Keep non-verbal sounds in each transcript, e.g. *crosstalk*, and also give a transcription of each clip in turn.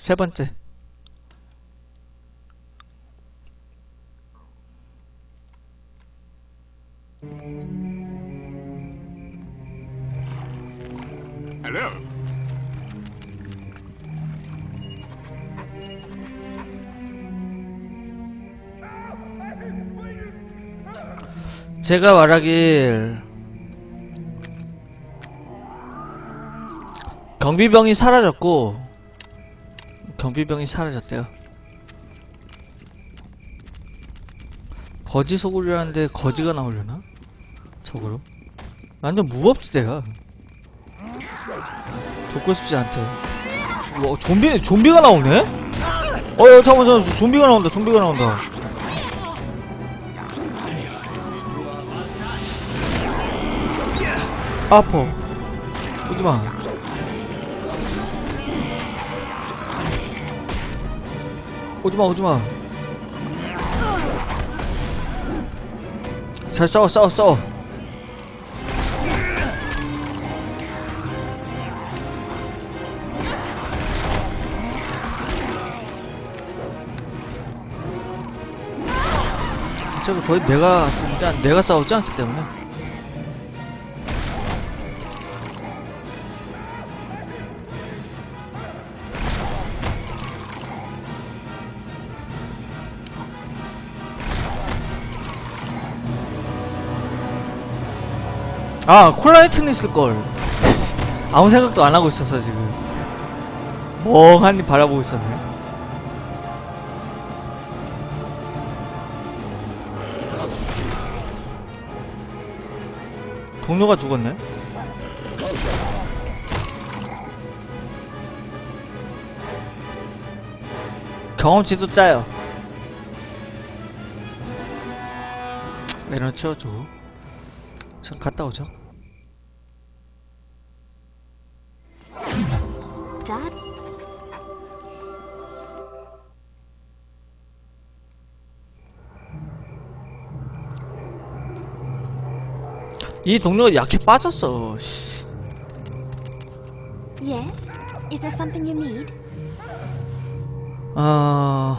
세 번째. Hello. 제가 말하길 경비병이 사라졌고 경비병이 사라졌대요. 거지 소굴이라는데 거지가 나오려나? 저거로? 완전 무법지 내가 죽고 싶지 않대. 와 좀비 좀비가 나오네? 어 잠깐만 잠깐만 좀비가 나온다 좀비가 나온다. 아퍼 오지마 오지마 오지마. 잘 싸워 싸워 싸워. 어차피 거의 내가 내가 싸우지 않기 때문에 아 콜라이트는 있을걸. *laughs* 아무 생각도 안 하고 있었어 지금. 멍하니 바라보고 있었네. 동료가 죽었네? 경험치도 짜요 이런 채워주고 전 갔다 오죠 이 동료가 약해 빠졌어 씨. Yes? Is there something you need? 아...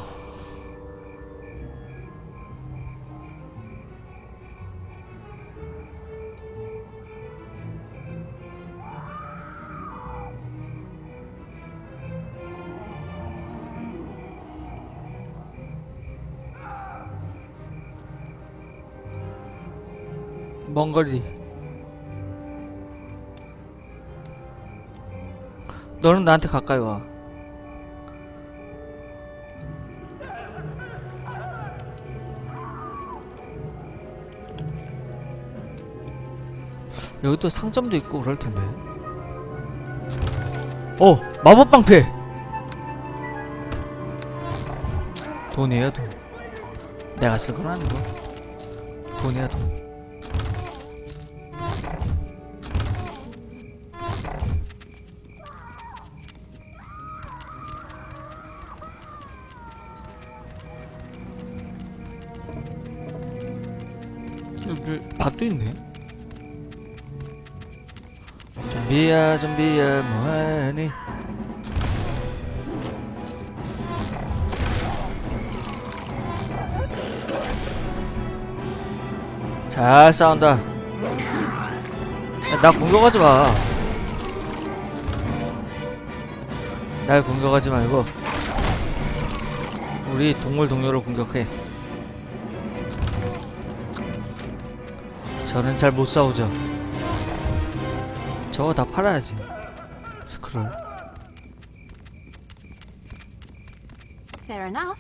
먼 거리 너는 나한테 가까이 와 여기 또 상점도 있고 그럴 텐데. 어, 마법 방패. 돈이에요, 돈. 내가 쓸 건 아니고. 돈이야, 돈. 좀비야 좀비야 뭐하니 잘 싸운다 야, 나 공격하지 마. 날 공격하지 말고 우리 동물 동료를 공격해. 저는 잘 못 싸우죠. 저거 다 팔아야지. 스크롤. Fair enough.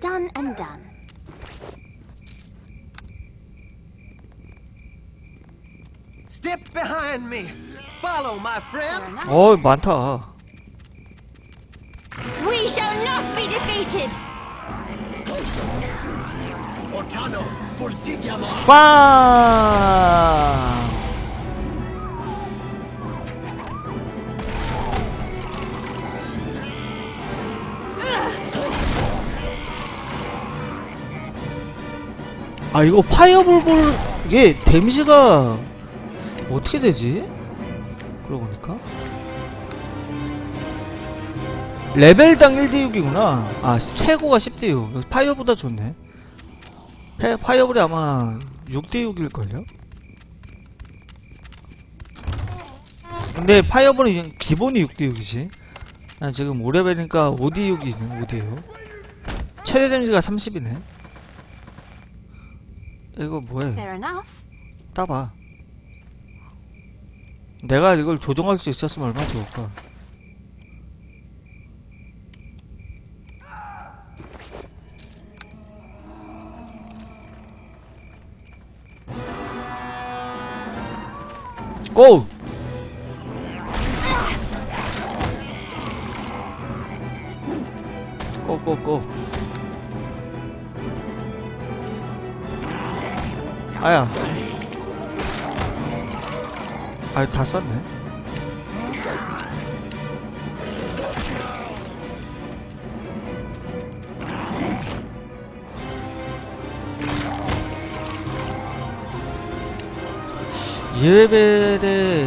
Done and done. Step behind me. Follow, my friend. Fair enough. 어 많다. 빵. 아 이거 fireball ball 이게 데미지가 어떻게 되지? 그러고 보니까 레벨당 1대6이구나 아 최고가 10대6 fire보다 좋네 파, 파이어볼이 아마 6대6일걸요? 근데 fireball은 기본이 6대6이지. 난 지금 5레벨이니까 5대6이네 5대6 최대 데미지가 30이네. 이거 뭐해. 따봐. 내가 이걸 조정할 수 있었으면 얼마나 좋을까 고! 고고고 아야 아, 다 썼네. 이레벨에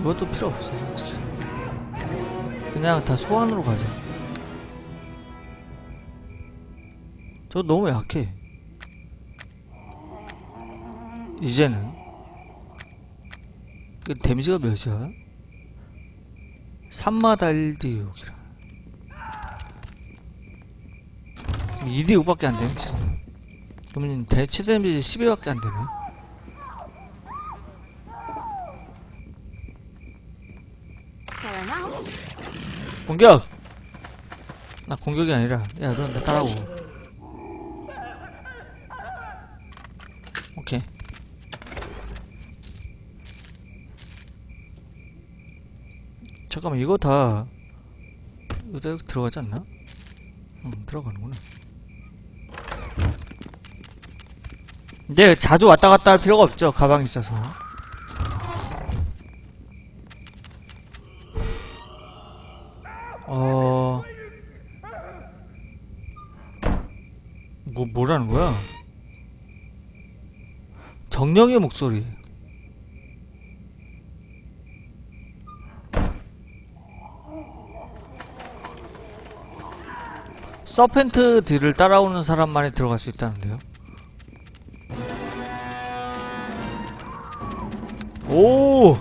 이것도 필요 없어, 솔직히. 그냥 다 소환으로 가자. 저 너무 약해. 이제는. 그 데미지가 몇이야? 3마다 1대6이라 2대6밖에 안 되네 지금 그러면 대체 데미지 10회밖에 안 되네 공격! 나 공격이 아니라 야 너 나 따라오고 오케이 잠깐만 이거 다 이거 들어가지 않나? 응 들어가는구나 근데 자주 왔다 갔다 할 필요가 없죠 가방이 있어서 어... 뭐, 뭐라는 거야? 정령의 목소리. 서펜트 딜을 따라오는 사람만이 들어갈 수 있다는데요. 오!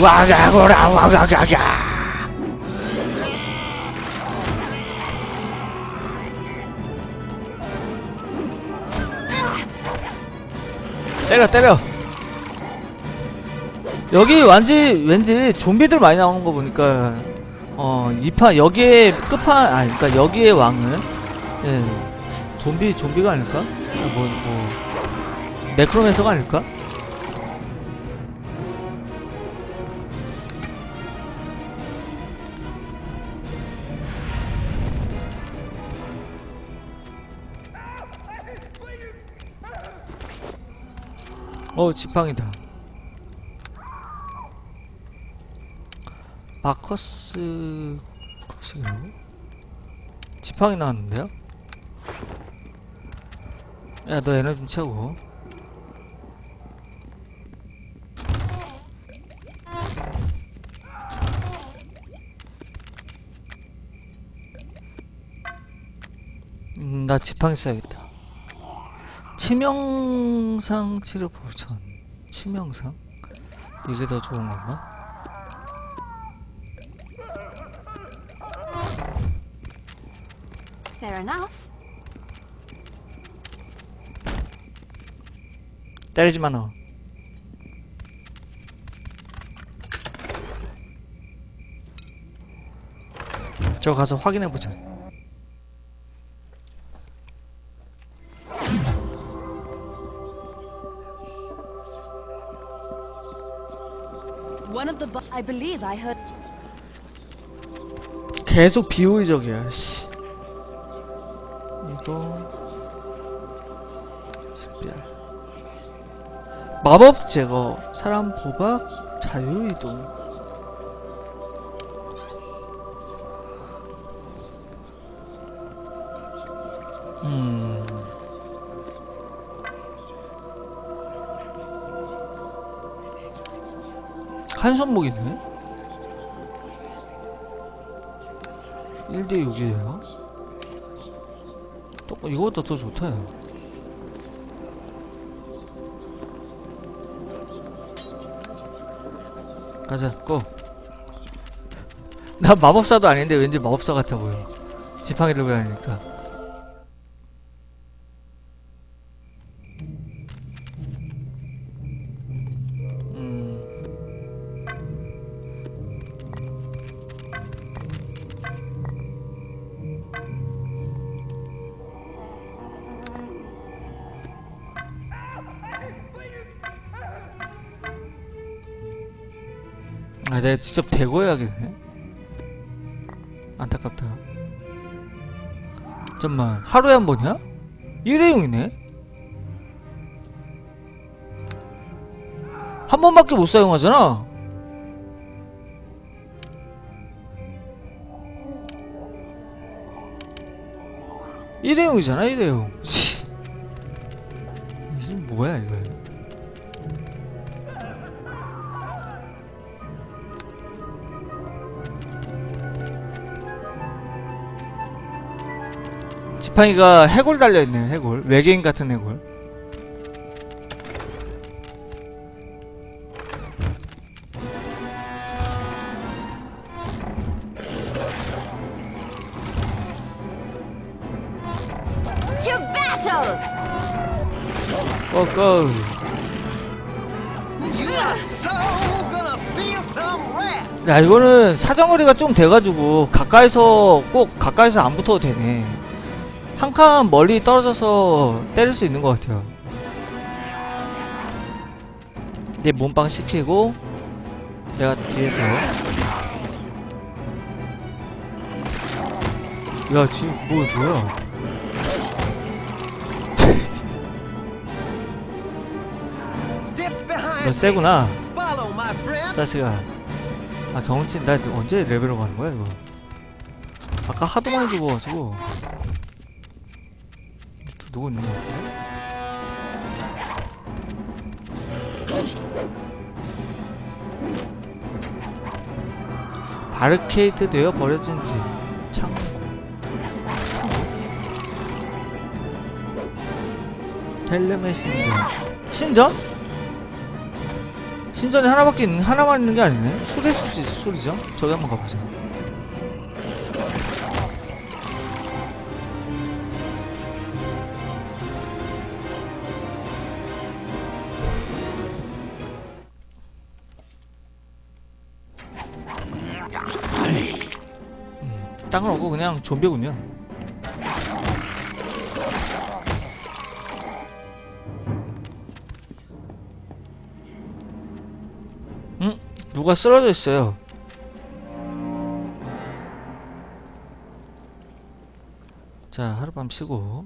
와자고라 와자자자. 때려 때려. 여기 완지 왠지 좀비들 많이 나오는 거 보니까 어 이 판 여기에 끝판 아 그러니까 여기에 왕은 예 좀비 좀비가 아닐까? 뭐뭐 뭐, 네크로맨서가 아닐까 어 지팡이다. 바커스 것이네요? 지팡이 나왔는데요? 야 너 에너지 좀 채우고 음, 나 지팡이 써야겠다 치명상 치료 보전 치명상 이게 더 좋은 건가? Fair enough. 때리지 마 너. 저 가서 확인해 보자. One of the I believe I heard 계속 비호의적이야. 씨. 이거 습별 마법 제거, 사람 보박, 자유 이동. 음. 한 손목이네? 1대 6이에요. 또, 이거보다 더 좋다. 야. 가자, 고! 난 마법사도 아닌데 왠지 마법사 같아 보여. 지팡이 들고 다니니까. 내가 직접 대고 해야겠네. 안타깝다. 잠깐만, 하루에 한 번이야? 일회용이네? 한 번밖에 못 사용하잖아? 일회용이잖아, 일회용. 치. *laughs* 이게 뭐야, 이거. 지팡이가 해골 달려있네요, 해골. 외계인 같은 해골. 고고. 야, 이거는 사정거리가 좀 돼가지고, 가까이서, 꼭 가까이서 안 붙어도 되네. 한 칸 멀리 떨어져서 때릴 수 있는 것 같아요. 내 몸빵 시키고, 내가 뒤에서. 야, 지금 뭐, 뭐야. 너. 세구나. 자식아 아 경험치 나 언제 레벨업 하는 거야 이거 아까 하도 많이 죽어가지고 또 누구 있는 거 같아? 바르케이트 되어 버려진 집 창고 창고 헬름의 신전 신전? 신전이 하나밖에 있는, 하나만 있는 게 아니네? 수레 수지, 소리죠? 저기 한번 가보세요. 그냥 좀비군요. 응? 누가 쓰러져 있어요. 자, 하룻밤 쉬고.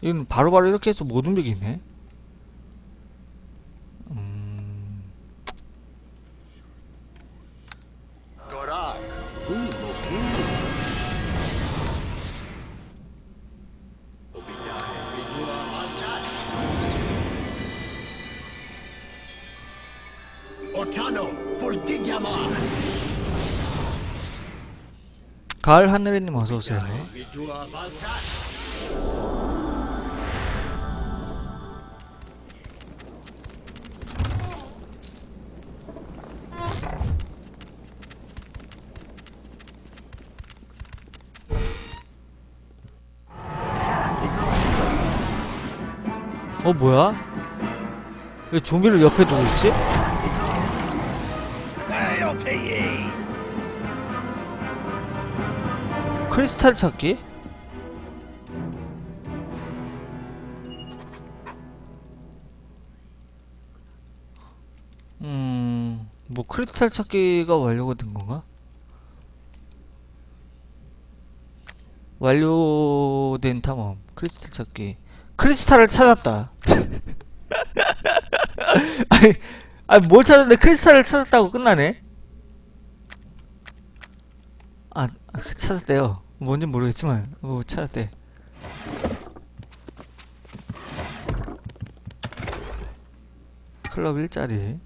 이건 바로바로 이렇게 해서 못 움직이네. 가을 어서 오세요. Vidua Valtat. 어, 뭐야? 왜 좀비를 옆에 두고 있지? 크리스탈 찾기? 음, 뭐 크리스탈 찾기가 완료가 된 건가? 완료된 탐험 크리스탈 찾기 크리스탈을 찾았다 *laughs* 아니, 아니 뭘 찾았는데 크리스탈을 찾았다고 끝나네? 아, 아, 찾았대요. 뭔지 모르겠지만, 뭐, 찾았대. 클럽 일자리.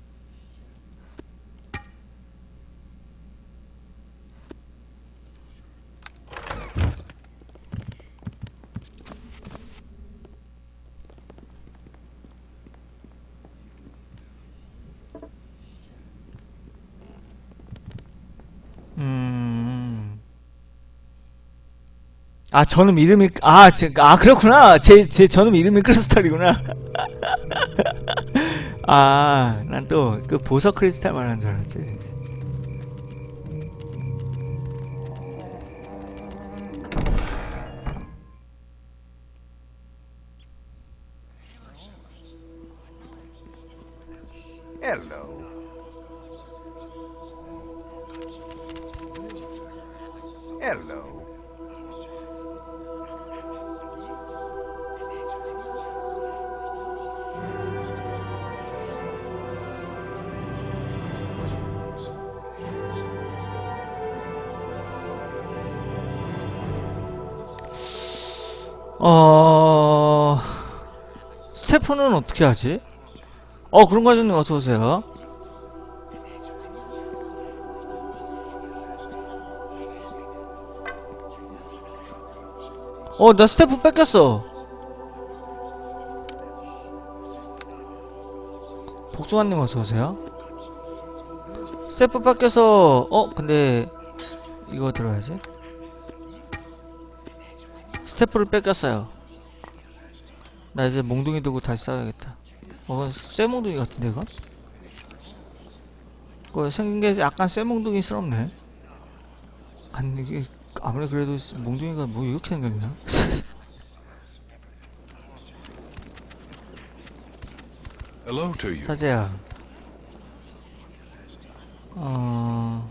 아, 저는 이름이, 아, 제, 아, 그렇구나. 제, 제, 저는 이름이 크리스탈이구나. *laughs* 아, 난 또, 그 보석 크리스탈 말하는 줄 알았지. 스태프는 어떻게 하지? 어, 그런 과장님 어서오세요. 어, 나 스태프 뺏겼어. 복숭아님 어서오세요. 스태프 뺏겨서, 어, 근데, 이거 들어야지. 스태프를 뺏겼어요. 나 이제 몽둥이 들고 다시 싸워야겠다. 어, 쇠몽둥이 같은데, 이건? 그거 생긴 게 약간 쇠몽둥이스럽네. 아니, 이게, 아무리 그래도 몽둥이가 뭐 이렇게 생겼냐? Hello to you. 사제야. 어.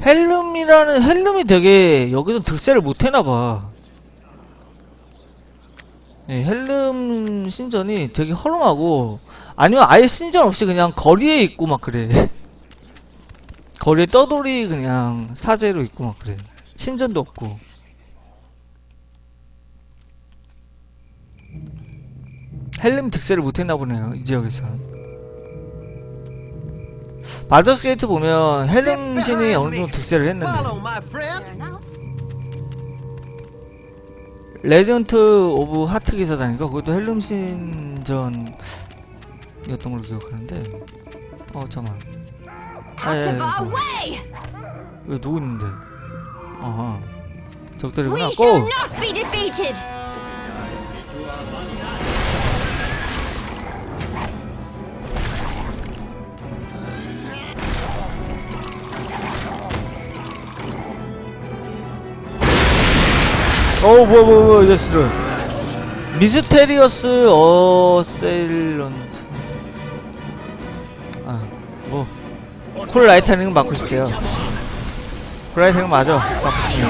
헬름이라는 헬름이 되게 여기서 득세를 못 해나봐. 네, 헬름 신전이 되게 허름하고 아니면 아예 신전 없이 그냥 거리에 있고 막 그래. *laughs* 거리에 떠돌이 그냥 사제로 있고 막 그래. 신전도 없고. 헬름 득세를 못 했나 보네요. 이 지역에서. Baldur's Gate 보면 헬름 신이 어느 정도 득세를 했는데 Radiant of Heart 기사단인가? 그것도 헬름 신전이었던 걸로 기억하는데 어 잠깐만 아, 예, 예, 잠깐만. way! 왜 누구 있는데 어허 We 적들이구나 go! 어우 뭐야 뭐야 뭐야 이제스를 미스테리어스 어세일런트. 아뭐. 콜라이타닝 맞고 싶대요. 콜라이타닝 맞아. 맞고 싶네요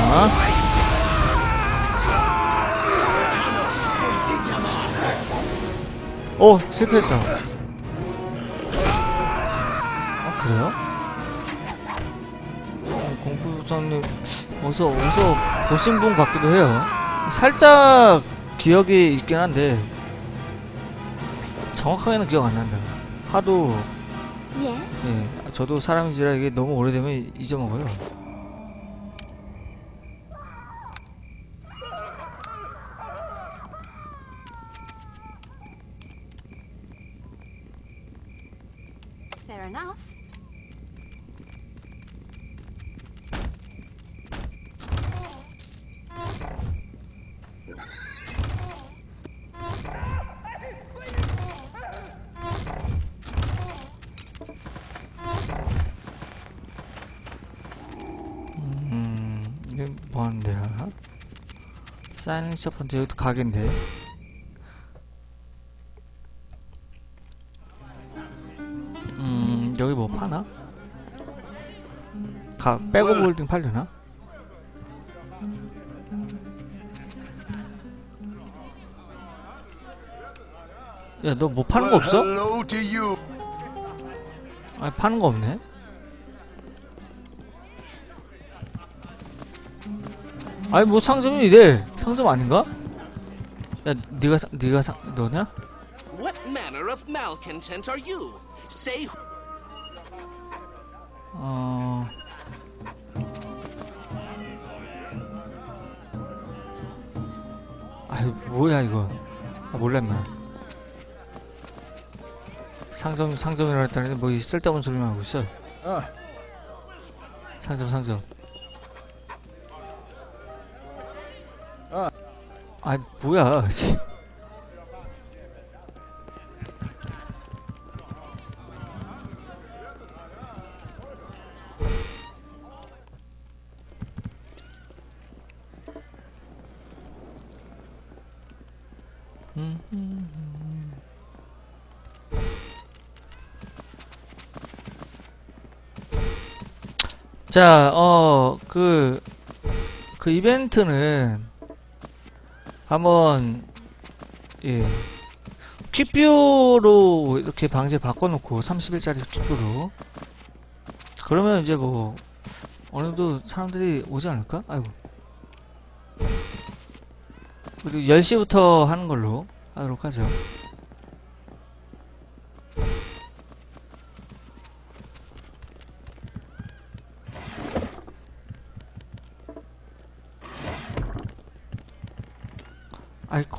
오 실패했다. 아 그래요? 어, 공부장님 어디서 어디서 보신 분 같기도 해요. 살짝 기억이 있긴 한데 정확하게는 기억 안 난다. 하도? 예, 저도 사람인지라 이게 너무 오래되면 잊어먹어요 Serpent 여기도 가게인데 음 여기 뭐 파나? 가 Bag of Holding 팔려나? 야 너 뭐 파는 거 없어? 아니 파는 거 없네 아니 뭐 상점이 이래. 상점 아닌가? 야 니가 상 니가 상 너냐? What manner of malcontent are you? Say who 어... 아유 뭐야 이거. 아 몰라 임마 상점 상점이라 했더니 뭐이 쓸데없는 소리만 하고 있어. 상점 상점 아 뭐야. 자, 어, 그, 그 이벤트는 한번, 예, 퀵뷰로 이렇게 방제 바꿔놓고, 30일짜리 퀵뷰로. 그러면 이제 뭐, 어느 정도 사람들이 오지 않을까? 아이고. 그리고 10시부터 하는 걸로 하도록 하죠.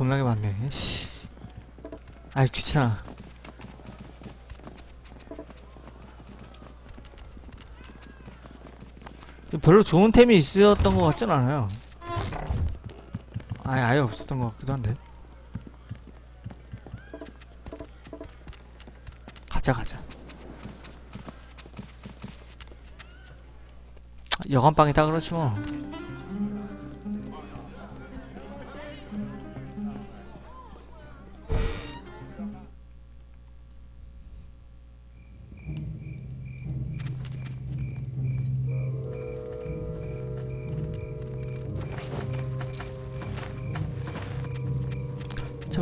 겁나게 많네. 씨. 아이 귀찮아. 별로 좋은 템이 있었던 것 같진 않아요. 아예 아예 없었던 것 같기도 한데. 가자 가자. 여관방이다 그렇지 뭐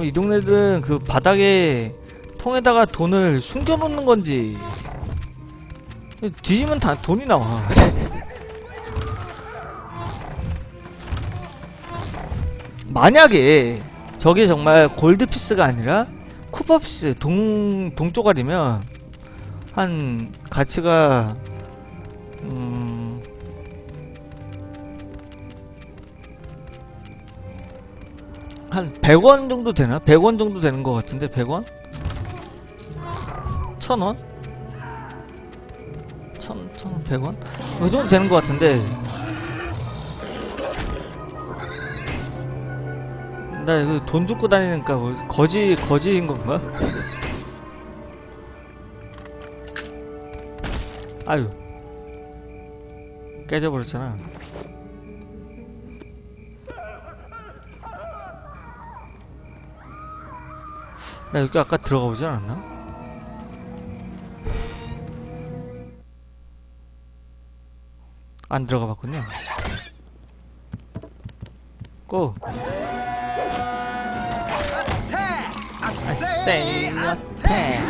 이 동네들은 그 바닥에 통에다가 돈을 숨겨놓는 건지. 뒤지면 다 돈이 나와. *laughs* 만약에 저게 정말 골드피스가 아니라 쿠퍼피스 동, 동쪽알이면 한 가치가 한 100원 정도 되나? 100원 정도 되는 것 같은데 100원? 1000원? 1000, 1100원? 그 정도 되는 것 같은데 나 이거 돈 줍고 다니니까 뭐 거지 거지인 건가? 아유 깨져버렸잖아 나 여기 아까 들어가 보지 않았나? 안 들어가 봤군요. 고! I say attack!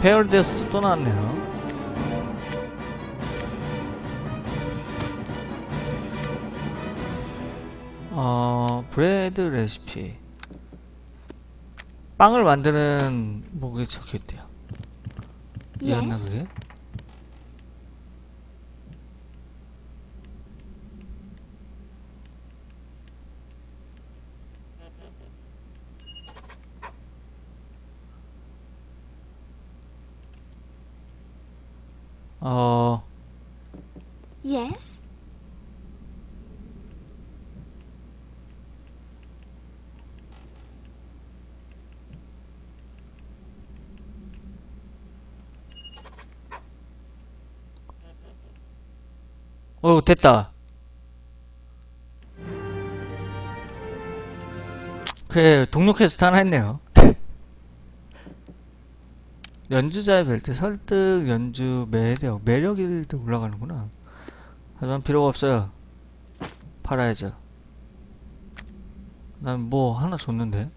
페어데스 또 나왔네요. 브레드 레시피. 빵을 만드는 뭐게 적혀있대요. 이었나. 그게? 어, Yes. 어, 됐다. 그래, 동료 퀘스트 하나 했네요. *laughs* 연주자의 벨트, 설득, 연주, 매력, 매력이 또 올라가는구나. 하지만 필요가 없어요. 팔아야죠. 난 뭐 하나 줬는데.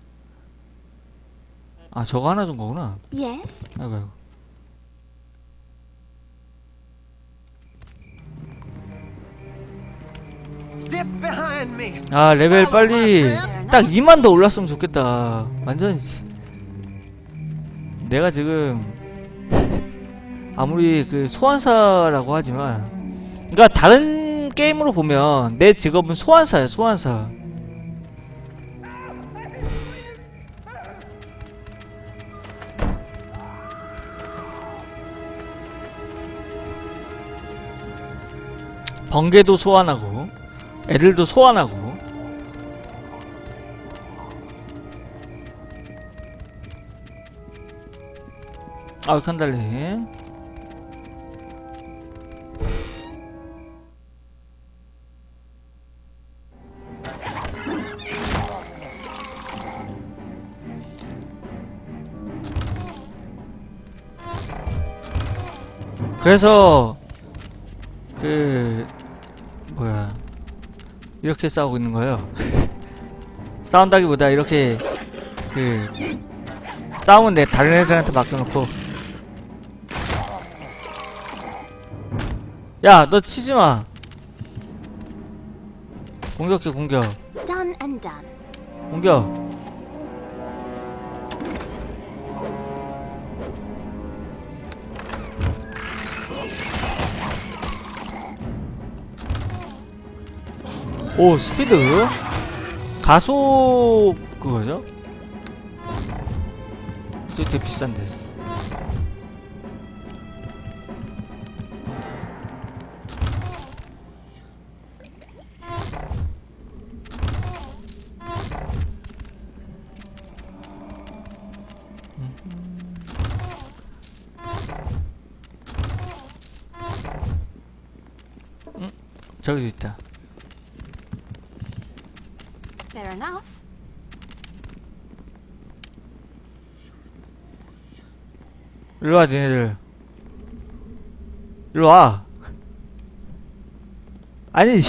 아 저거 하나 준 거구나 Yes. 아이고 아이고 아 레벨 빨리 딱 2만 더 올랐으면 좋겠다. 완전 씨. 내가 지금 *laughs* 아무리 그 소환사라고 하지만 그러니까 다른 게임으로 보면 내 직업은 소환사야 소환사. 번개도 소환하고 애들도 소환하고. 아 칸달리. 그래서 그 이렇게 싸우고 있는 거예요. *laughs* 싸운다기보다 이렇게 그 싸움은 내 다른 애들한테 맡겨놓고 야 너 치지 마. 공격해 공격. 공격. 오 스피드? 가속 그거죠? 되게, 비싼데. 음, 저기도 있다 Fair enough. 일로와 니네들. 일로와. 아니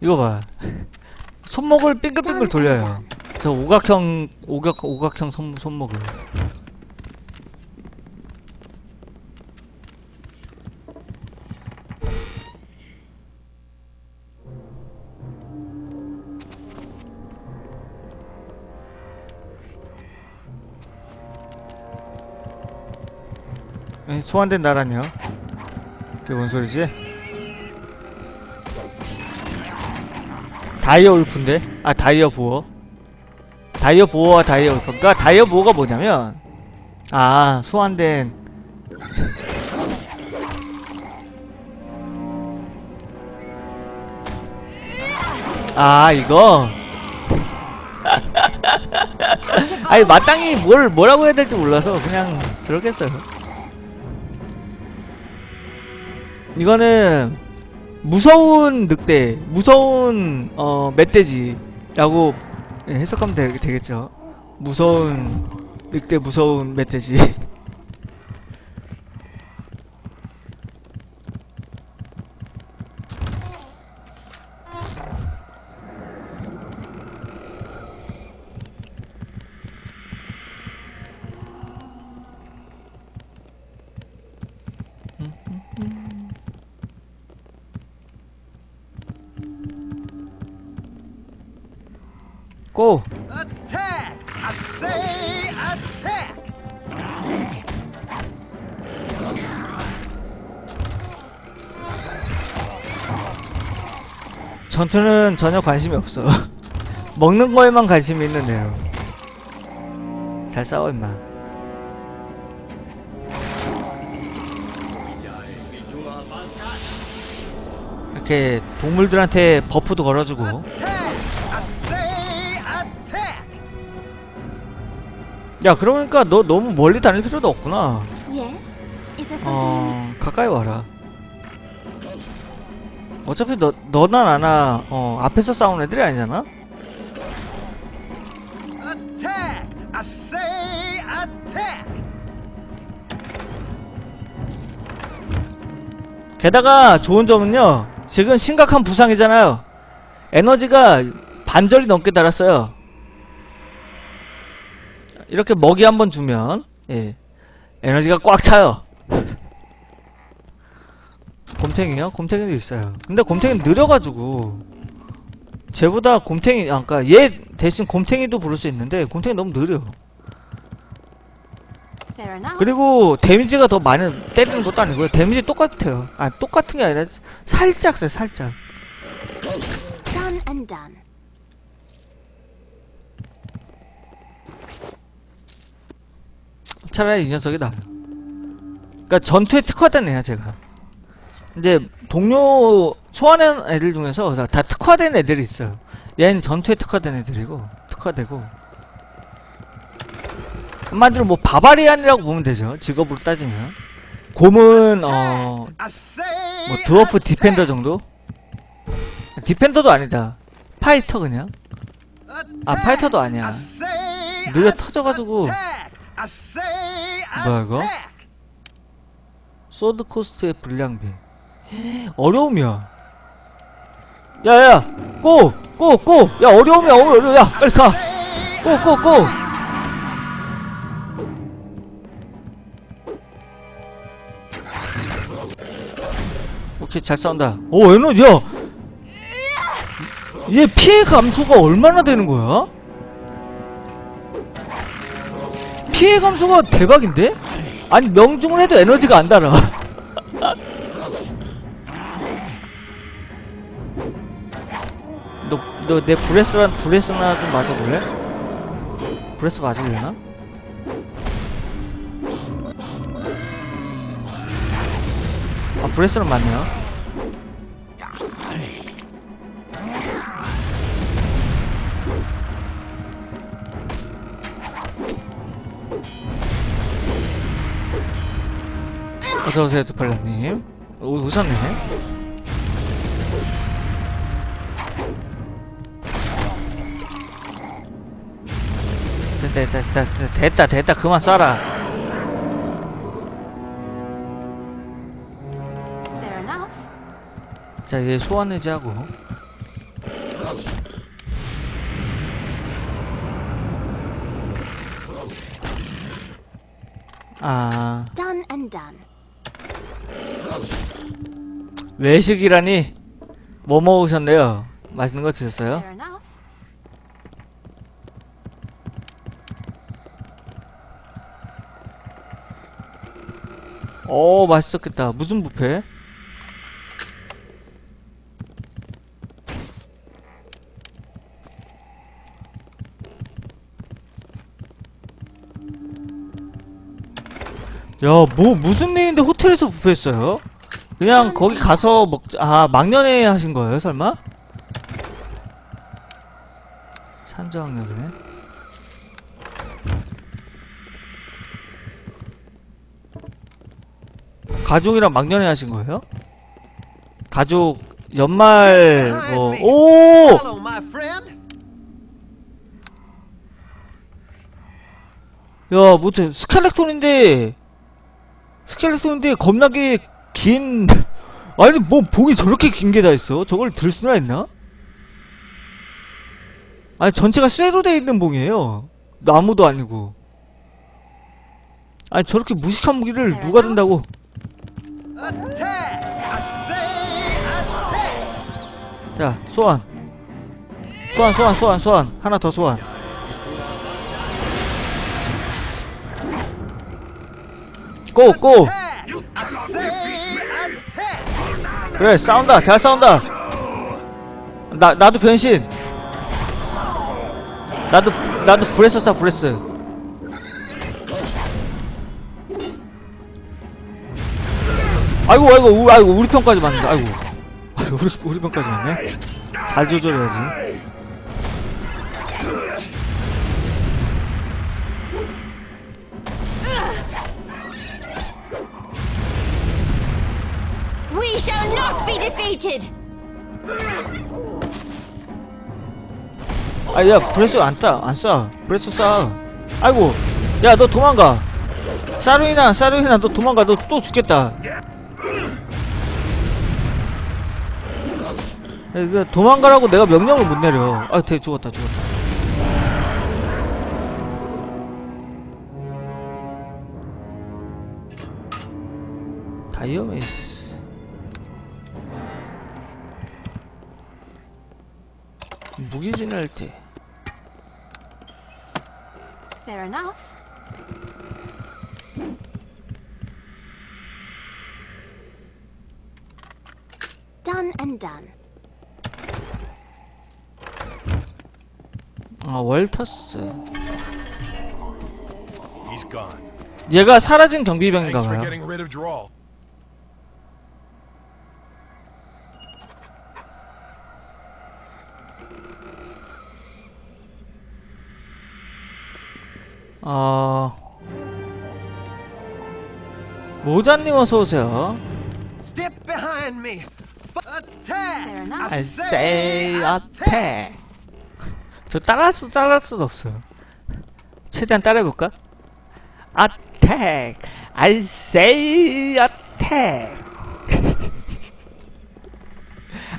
이거 봐. 손목을 빙글빙글 돌려요. 그래서 오각형 오각 오각형 손, 손목을 소환된 나라뇨 그게 뭔 소리지? 다이어 울프인데? 아 다이어 보어. 다이어 보어와 다이어 울프. 그니까 다이어 보어가 뭐냐면 아 소환된. 아 이거. 아니 마땅히 뭘 뭐라고 해야 될지 몰라서 그냥 들었겠어요 이거는 무서운 늑대, 무서운 어 멧돼지라고 예, 해석하면 되, 되겠죠. 무서운 늑대, 무서운 멧돼지. *laughs* 전혀 관심이 없어. *laughs* 먹는 거에만 관심이 있는 애로. 잘 싸워 임마. 이렇게 동물들한테 buff도 걸어주고! 야 그러니까 너 너무 멀리 다닐 필요도 없구나? 어 가까이 와라 어차피 너 너나 나나 어 앞에서 싸우는 애들이 아니잖아! 게다가 좋은 점은요 지금 심각한 부상이잖아요 에너지가 반절이 넘게 달았어요. 이렇게 먹이 한번 주면 예 에너지가 꽉 차요. 곰탱이요? 곰탱이도 있어요. 근데 곰탱이 느려가지고 쟤보다 곰탱이 아 그니까 얘 대신 곰탱이도 부를 수 있는데 곰탱이 너무 느려. 그리고 데미지가 더 많이 때리는 것도 아니고요. 데미지 똑같아요. 아 똑같은 게 아니라 살짝 세 살짝. Done and done. 차라리 이 녀석이 나아요. 그니까 전투에 특화된 애야 제가. 이제 동료 소환한 애들 중에서 다- 다 특화된 애들이 있어요. 얘는 전투에 특화된 애들이고 특화되고 한마디로 뭐 barbarian이라고 보면 되죠. 직업으로 따지면 곰은 어 I say. 뭐 dwarf defender 정도? defender도 아니다. 파이터 그냥. 아, 파이터도 아니야. 느려 터져가지고. 뭐야, 이거? Sword Coast의 불량배. 어려움이야. 야야, go, go, go. 야 어려움이야, 어려워. 야 빨리 가. go, go, go. 오케이 잘 싸운다. 오 에너지 야. 얘 피해 감소가 얼마나 되는 거야? 피해 감소가 대박인데? 아니 명중을 해도 에너지가 안 달아. *laughs* 너너내 브레스란 브레스나 좀 맞아볼래? breath 맞으려나? 아 브레스는 맞네요. 어서오세요 두팔라님 오, 오셨네 됐다 됐다 됐다 됐다 됐다. 그만 쏴라. 자얘 소환 해제하고. 아. Done and done. 외식이라니? 뭐 먹으셨네요? 맛있는 거 드셨어요? 오 맛있었겠다 무슨 뷔페? 야뭐 무슨 메인데 호텔에서 뷔페 했어요? 그냥 거기 가서 먹자 아 막년에 하신 거예요 설마? 산저학력이네 가족이랑 막년에 하신 거예요? 가족 연말 뭐 오! 야, 뭐지? 스켈레톤인데 스켈레톤인데 겁나게 긴 *laughs* 아니 뭐 봉이 저렇게 긴 게 다 있어? 저걸 들 수나 있나? 아니 전체가 쇠로 돼 있는 봉이에요. 나무도 아니고. 아니 저렇게 무식한 무기를 누가 든다고? I say attack. 자, 소환. 소환, 소환, 소환, 소환. 하나 더 소환. 고, 고! 그래, 싸운다. 잘 싸운다. 나, 나도 변신. 나도, 나도 breath 쏴, breath. 아이고, 아이고, 우, 아이고, 우리 편까지 맞는다. 아이고. 아이고, 우리, 우리 편까지 맞네. 잘 조절해야지. We shall not be defeated. 아, 야, breath 안 쏴, 안 쏴. breath 쏴. 아이고, 야, 너 도망가. 사루이나, 사루이나, 너 도망가. 너 또 죽겠다. 도망가라고 내가 명령을 못 내려. 아, 쟤 죽었다, 죽었다. dire mace. 무기진할 때. Fair enough. Done and done. 아, 월터스. He's gone. 얘가 사라진 경비병인가 봐요. getting rid of Drawl. 어... 모자님 어서 오세요. Step behind me. Attack. I say attack. 저 따라할 수 따라할 수도 없어요. 최대한 따라해볼까? attack. I say attack.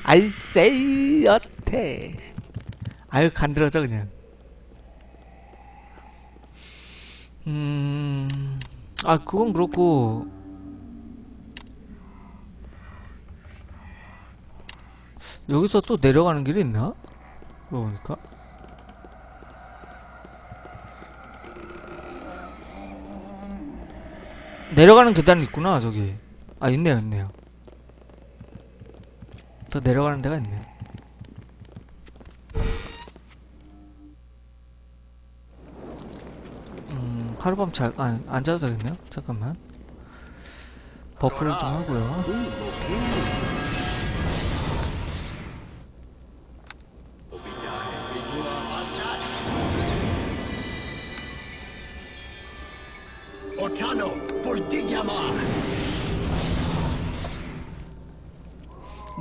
I say attack. 아유 간드러져 그냥. 음, 아 그건 그렇고 여기서 또 내려가는 길이 있나? 그러고 보니까. 내려가는 계단이 있구나 저기. 아 있네요 있네요. 더 내려가는 데가 있네 음 하룻밤 잘 아, 안 자도 되겠네요? 잠깐만. 버프를 좀 하고요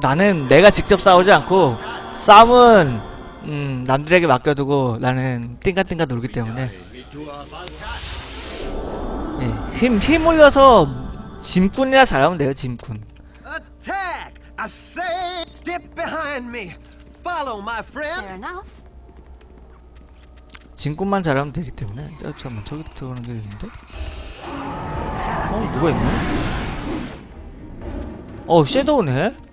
나는 내가 직접 싸우지 않고 싸움은 음, 남들에게 맡겨두고 나는 띵가띵가 놀기 때문에. 예, 힘, 힘 올려서 짐꾼이나 잘하면 돼요 짐꾼. 짐꾼만 잘하면 되기 때문에. 저, 잠깐만 저기 들어가는 게 있는데? 어 누가 있네? 어 섀도우네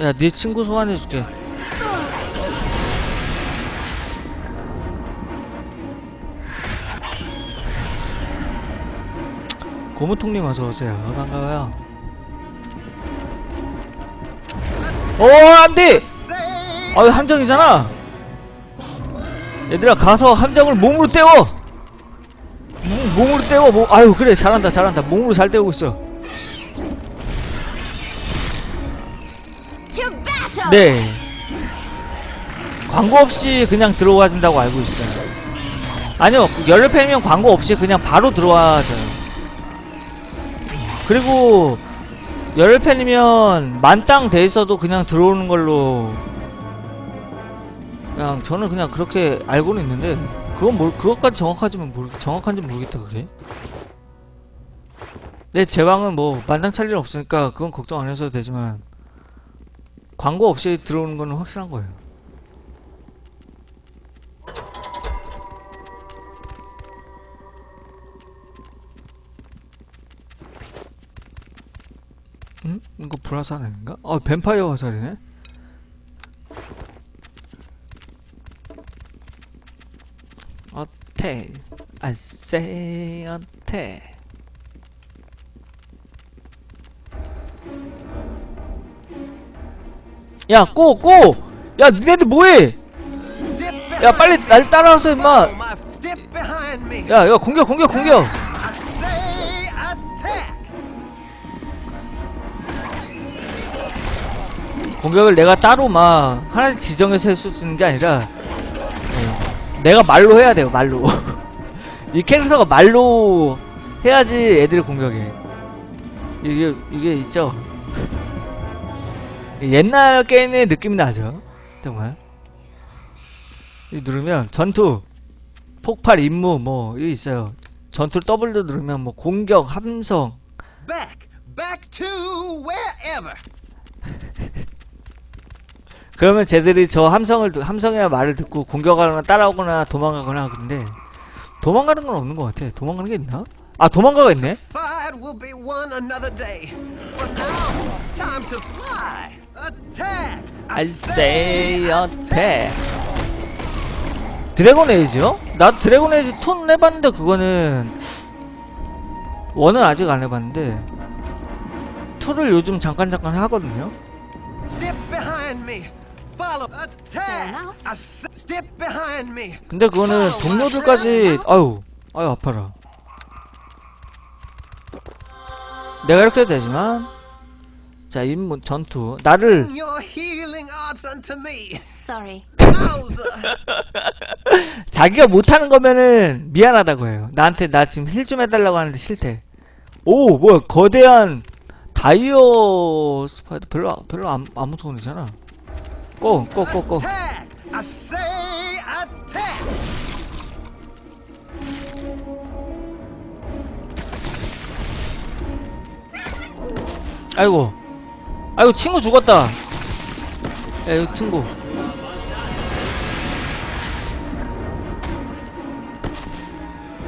야 네 친구 소환해줄게. 고무통님 어서 오세요. 반가워요. 오 안돼 Say, 아유 함정이잖아! 얘들아 가서 함정을 몸으로 때워! 몸, 몸으로 때워. 몸, 아유 그래 잘한다 잘한다. 몸으로 잘 때우고 있어 네. 광고 없이 그냥 들어와 준다고 알고 있어요. 아니요 열흘 팬이면 광고 없이 그냥 바로 들어와져요. 그리고 열흘 팬이면 만땅 돼 있어도 그냥 들어오는 걸로 그냥 저는 그냥 그렇게 알고는 있는데 그건 뭘 그것까지 정확하지만 모르 정확한지 모르겠다 그게. 내 제방은 뭐 만땅 찰 일 없으니까 그건 걱정 안 해도 되지만 광고 없이 들어오는 거는 확실한 거예요. 응? 이거 불화살 아닌가? 어, 뱀파이어 화살이네? I say 어택 야, 꼬, 꼬! 야, 니네들 뭐해? 야, 빨리 날 따라와서 임마! 야, 야, 공격, 공격, 공격! 공격을 내가 따로 막 하나씩 지정해서 할 수 있는 게 아니라 예, 내가 말로 해야 돼요 말로 *laughs* 이 캐릭터가 말로 해야지 애들이 공격해 이게 이게 있죠 옛날 게임의 느낌이 나죠 정말 이 누르면 전투 폭발 임무 뭐 이게 있어요 전투를 W 누르면 뭐 공격 함성 Back, back to wherever. *laughs* 그러면 쟤들이 저 함성을 듣- 함성의 말을 듣고 공격하거나 따라오거나 도망가거나 하는데 도망가는 건 없는 것 같아. 도망가는 게 있나? 아 도망가가 있네. I I'll say attack. 드래곤 에이지요? 나도 드래곤 에이지 2는 해봤는데 그거는 원은 아직 안 해봤는데 2를 요즘 잠깐 잠깐 하거든요. Step behind me. Follow. Attack! enough. I say, step behind me. 근데 그거는 동료들까지 아유 아유 아파라. 내가 이렇게 해도 되지만 자 임무 전투 나를. *laughs* 자기가 못하는 거면은 미안하다고 해요. 나한테 나 지금 힐 좀 해달라고 하는데 싫대. 오 뭐야 거대한 다이어 스파이더 별로 별로 안, 안 무서운 애잖아. 꼬꼬꼬꼬 attack! 아이고 아이고 친구 죽었다. 야 이거 친구.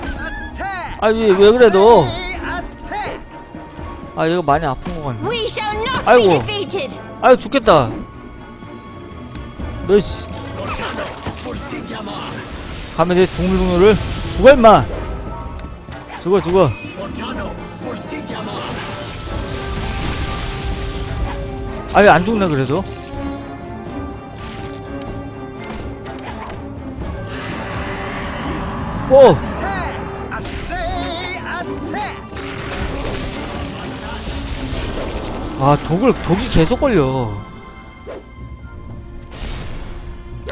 Attack! 아왜 왜 그래 너? 아 이거 많이 아픈 거 같네. 아이고. 아유 죽겠다. 너씨 가면 돼 동물동료를 죽어 임마. 죽어 죽어. 아유 안 죽네 그래도. attack! 아 독을 독이 계속 걸려.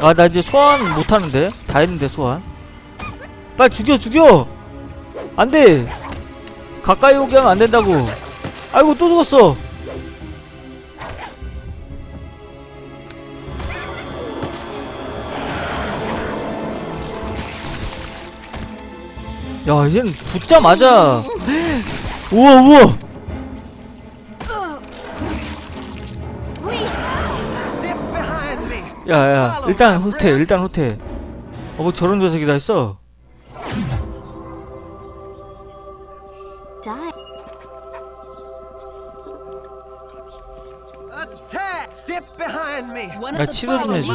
아 나 이제 소환 못하는데 다 했는데 소환. 빨리 죽여 죽여. 안돼. 가까이 오게 하면 안 된다고. 아이고 또 죽었어. 야 이젠 붙자마자 우와 우와 me! 야야 일단 후퇴 일단 후퇴 어 뭐 저런 녀석이 다 있어 야 치료 좀 해줘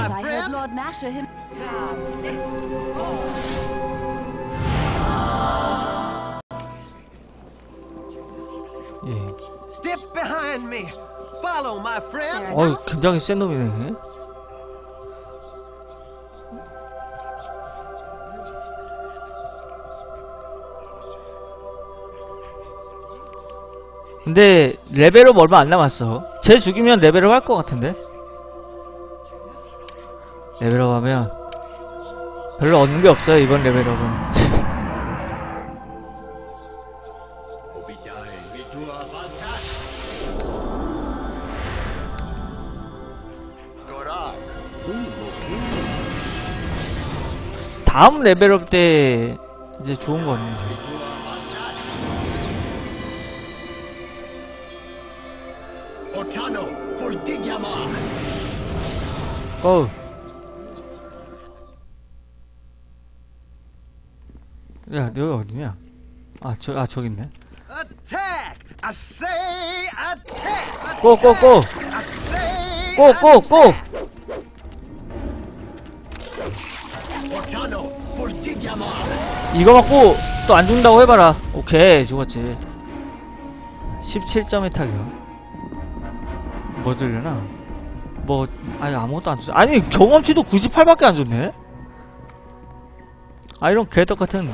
예. Step behind me! Follow, my friend! 어 굉장히 센 놈이네 근데 레벨업 얼마 안 남았어 쟤 죽이면 레벨업 할 것 같은데 레벨업 하면 별로 얻는 게 없어요 이번 레벨업은 다음 레벨업 때 이제 좋은 거 없는데 고! 야 여기 어디냐? 아 저 아 저기 있네. Attack! I say attack! 고고 이거 맞고 또 안 죽는다고 해봐라 오케이 죽었지 17점의 타격 뭐 들려나? 뭐 아니 아무것도 안 줬어 아니 경험치도 98밖에 안 줬네? 아 이런 개떡같은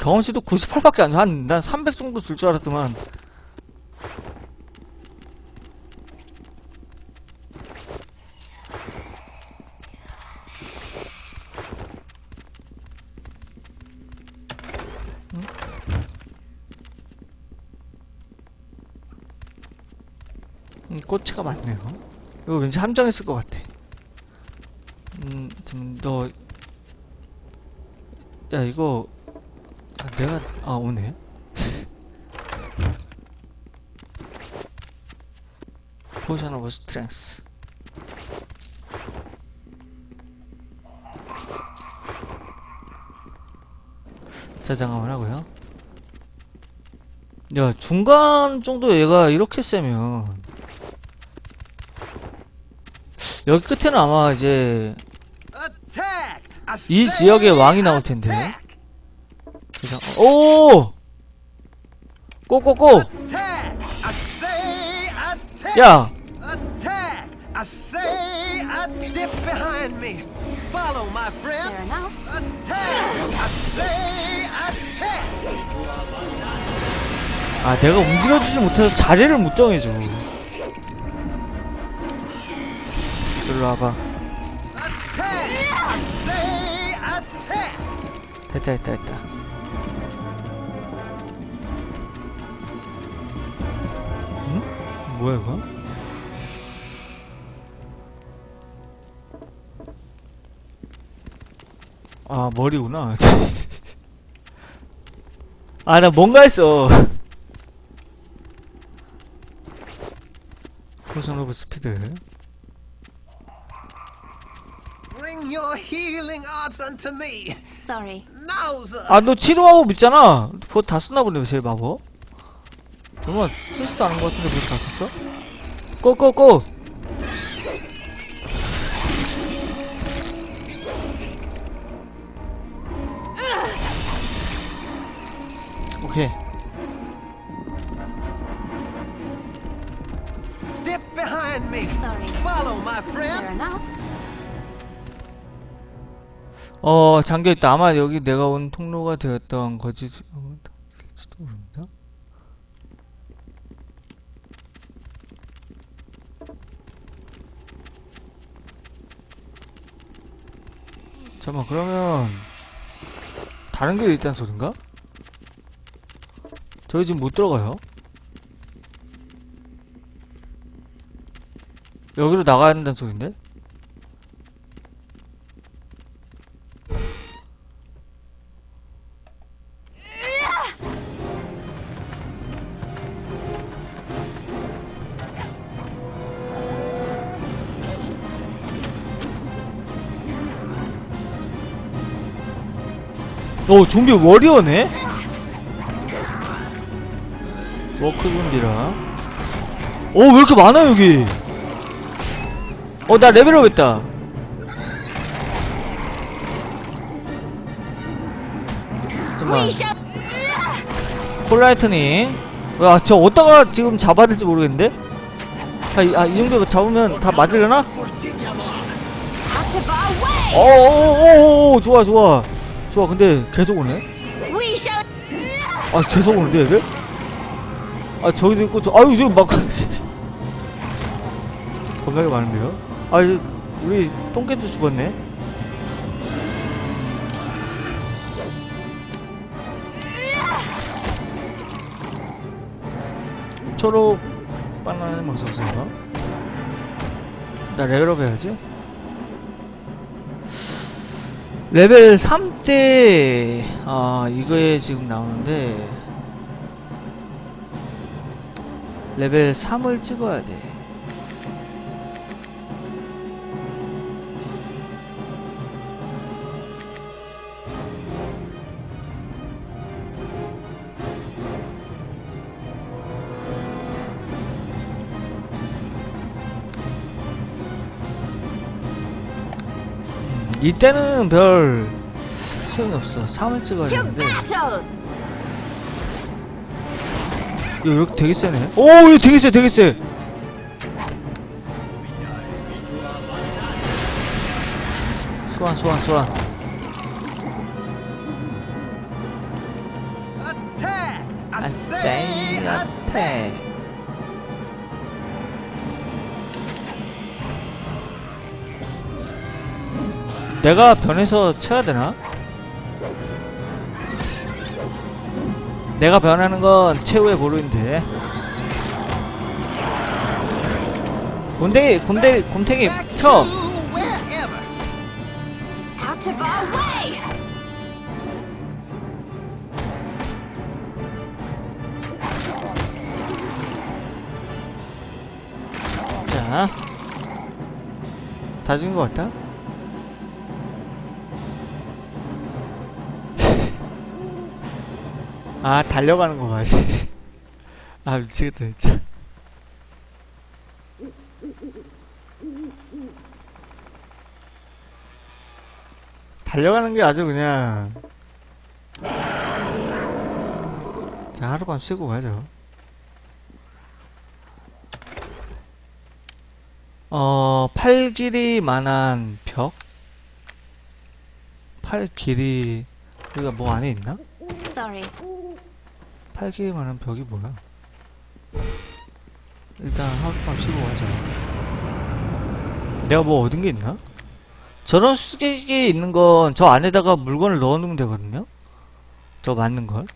경험치도 98밖에 안 줘. 한, 난 300 정도 줄 줄 알았더만. 음, 꼬치가 많네요. 이거 왠지 함정했을 것 같아. 음, 좀, 너, 야 이거 아, 내가 아 오네 포션 오브 스트렝스 자장 한번 하고요 야 중간 정도 얘가 이렇게 세면 여기 끝에는 아마 이제 이 지역의 왕이 나올 텐데. 자장 오 꼬꼬꼬! 야! 아 내가 움직여주지 못해서 자리를 못 정해줘 일로 와봐! 됐다 됐다 됐다 응? 뭐야 이거? 아 머리구나 *laughs* 아 나 뭔가 했어 potion of speed Bring your healing arts unto me. Sorry. Now, sir. 아 너 치료 마법 있잖아 그거 다 썼나 보네 제 마법 얼마 쓰지도 않은 것 같은데 그거 다 썼어? go go go 오케이 Step behind me. Sorry. Follow my Fair friend. enough. 어 잠겨있다 아마 여기 내가 온 통로가 되었던 모릅니다 잠깐만 그러면 다른 길이 있다는 소린가? 저희 지금 못 들어가요 여기로 나가야 된다는 소린데? 오 좀비 워리어네? 워크군디라. 오왜 이렇게 많아 여기? 어 나 레벨업 했다. 잠깐만. shall. 콜라이트닝 와저 어디다가 지금 잡아야 될지 모르겠는데? 아, 이, 아, 이 정도 잡으면 다 맞으려나? 어어어어 좋아 좋아 좋아 근데 계속 오네. 아 계속 오는데 얘들? 아 저기도 있고 저 아유 지금 막 *laughs* 겁나게 많은데요? 아 우리 똥개도 죽었네 초록 바나나 오세요 나 레벨업 해야지 레벨 3때 아 이거에 지금 나오는데 레벨 3을 찍어야 돼. 이때는 별 소용이 없어. 3을 찍어야 되는데. 이거 이렇게 되게 세네. 오, 이거 되게 세, 되게 세. 소환, 소환, 소환. Say say attack! 내가 변해서 쳐야 되나? 내가 변하는 건 최후의 보루인데 곰탱이 곰탱이 곰탱이 쳐 자, 다 죽은 것 같다? 아, 달려가는 거 봐, 씨. 아, 미치겠다, 진짜. 달려가는 게 아주 그냥. 자, 하룻밤 쉬고 가죠. 어, 팔 길이 만한 벽? 팔 길이, 여기가 뭐 안에 있나? Sorry. 팔 길이만한 벽이 뭐야? 일단 하룻밤 쉬고 가자. 내가 뭐 얻은 게 있나? 저런 수직이 있는 건 저 안에다가 물건을 넣어놓으면 되거든요? 저 맞는 걸?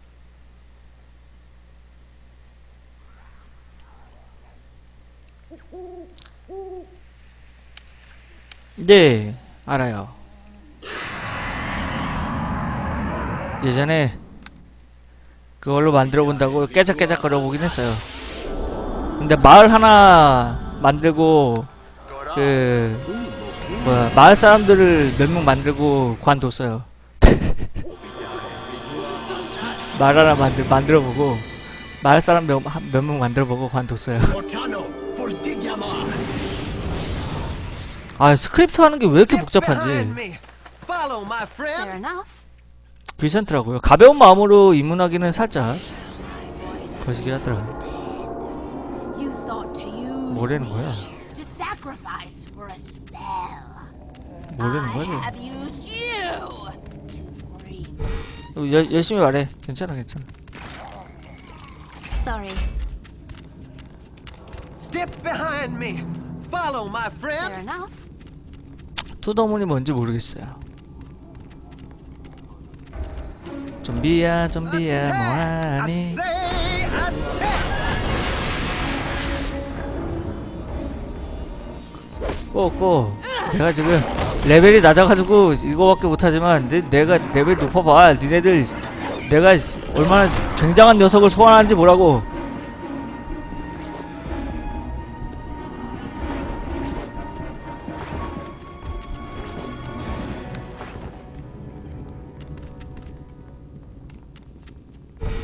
네, 알아요. 예전에 그걸로 만들어 본다고 깨작깨작 거려 보긴 했어요. 근데 마을 하나 만들고 그 뭐야 마을 사람들을 몇 명 만들고 관뒀어요. *laughs* 마을 하나 만들 만들어 보고 마을 사람 몇 몇 명 만들어 보고 관뒀어요. *laughs* 아 스크립트 하는 게 왜 이렇게 복잡한지 Fair. 귀찮더라고요. 가벼운 마음으로 입문하기는 살짝 거시기 하더라고요. 뭐라는 거야? 뭐라는 거야? 어, 열- 열심히 말해. 괜찮아, 괜찮아. Sorry. Step behind me. Follow my Fair friend. enough. 투더문이 뭔지 모르겠어요. 좀비야, 좀비야, 뭐하니? 꼬꼬. 내가 지금 레벨이 낮아가지고 이거밖에 못하지만 내, 내가 레벨 높아봐. 니네들 내가 얼마나 굉장한 녀석을 소환하는지 뭐라고.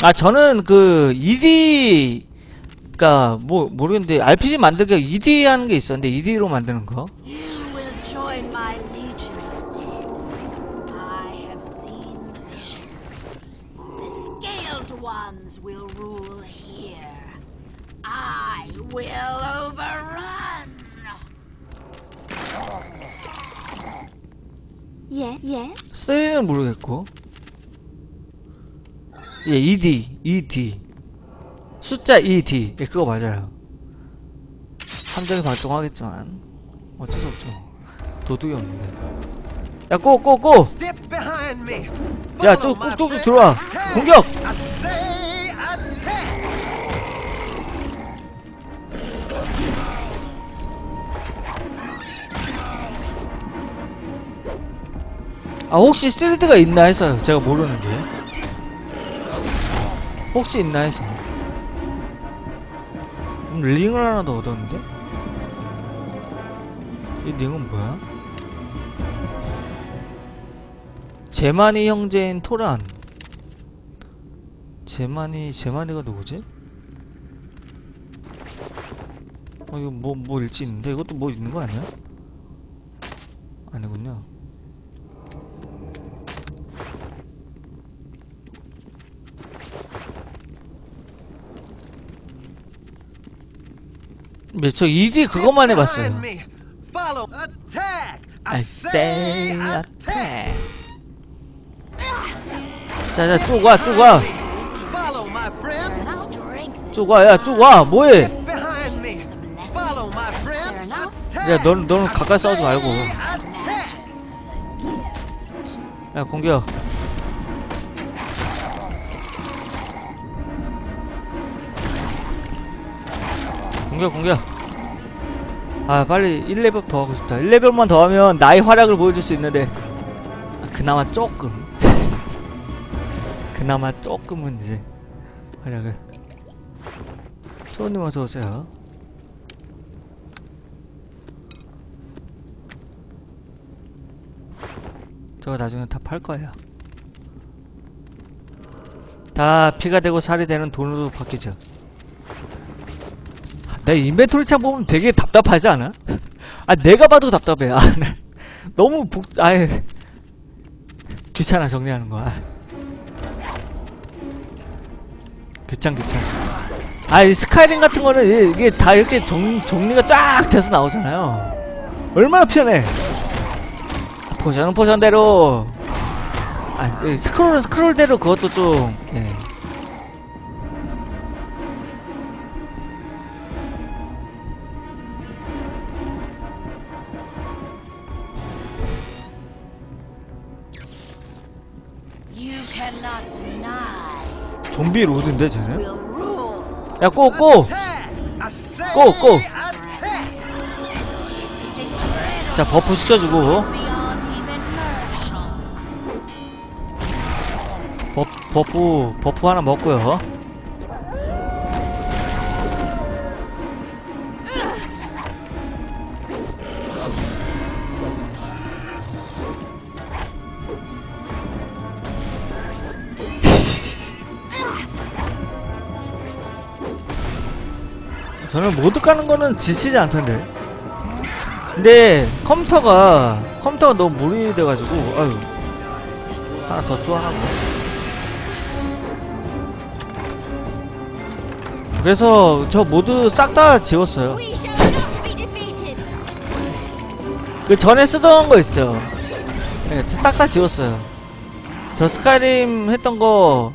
아 저는 그 ED 그니까 뭐 모르겠는데 RPG 만들기가 ED 하는 게 있었는데 ED로 만드는 거. 쓰리는 모르겠고 예 ED ED 숫자 ED 예 그거 맞아요. 함정이 발동하겠지만 어쩔 수 없죠. 도둑이 없는데. 야 고 고 고! 야 또 꼭쪽쪽 friend. 들어와. 공격! 아 혹시 3D가 있나 해서요. 제가 모르는데 혹시 있나 해서 음, 링을 하나 더 얻었는데? 이 링은 뭐야? 제만이 형제인 토란 제만이 제만이가 누구지? 어 이거 뭐 뭐 일지 있는데 이것도 뭐 있는 거 아니야? 아니군요 저 ED 그것만 해봤어요. I say attack. 자자 쪼가 쪼가 쪼가 야 쪼가 뭐해? 야 너는 너는 가까이 싸우지 말고. 야 공격. 공격 공격. 아 빨리 1레벨 더 하고 싶다. 1레벨만 더 하면 나의 활약을 보여줄 수 있는데 아, 그나마 조금. *laughs* 그나마 조금은 이제 활약을. 손님 어서 오세요. 저거 나중에 다 팔 거예요. 다 피가 되고 살이 되는 돈으로 바뀌죠. 내 인벤토리 창 보면 되게 답답하지 않아? 아 내가 봐도 답답해. 아 네. 너무 복, 아예 귀찮아 정리하는 거. 아. 귀찮 귀찮. 아이 Skyrim 같은 거는 이- 이게 다 이렇게 정, 정리가 쫙 돼서 나오잖아요. 얼마나 편해. potion potion대로 아이 스크롤은 스크롤대로 그것도 좀 예. 좀비 로드인데 attack! It is incredible 자 버프 시켜주고. 버, 버프 버프 하나 먹고요 저는 모드 까는 거는 지치지 않던데. 근데 컴퓨터가 컴퓨터가 너무 무리돼가지고 아유. 하나 더 쪼아하고. 그래서 저 모두 싹 다 지웠어요. 그 전에 쓰던 거 있죠? 네, 싹 다 지웠어요. 저 스카이림 했던 거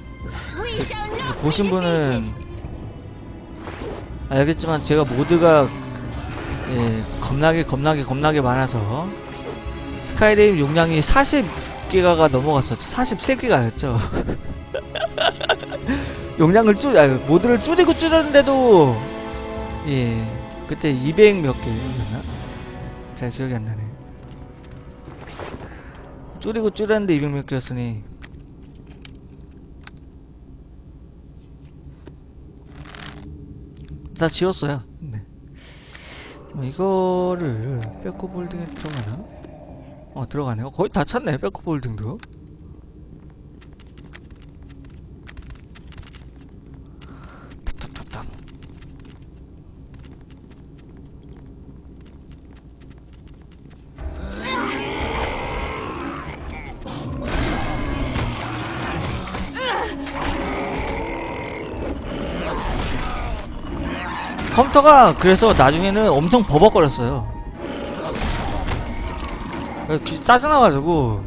보신 분은. 알겠지만 제가 모드가 예, 겁나게 겁나게 겁나게 많아서 스카이림 용량이 40기가가 넘어갔었죠. 43기가였죠. *laughs* 용량을 줄 아, 모드를 줄이고 줄였는데도 예 그때 200 몇 개였나? 잘 기억이 안 나네. 줄이고 줄였는데 200 몇 개였으니 다 지웠어요. 네. 그럼 이거를 백호볼딩에 들어가나? 어 들어가네요. 거의 다 찼네 백호볼딩도. 컴퓨터가 그래서 나중에는 엄청 버벅거렸어요. 기- 짜증나가지고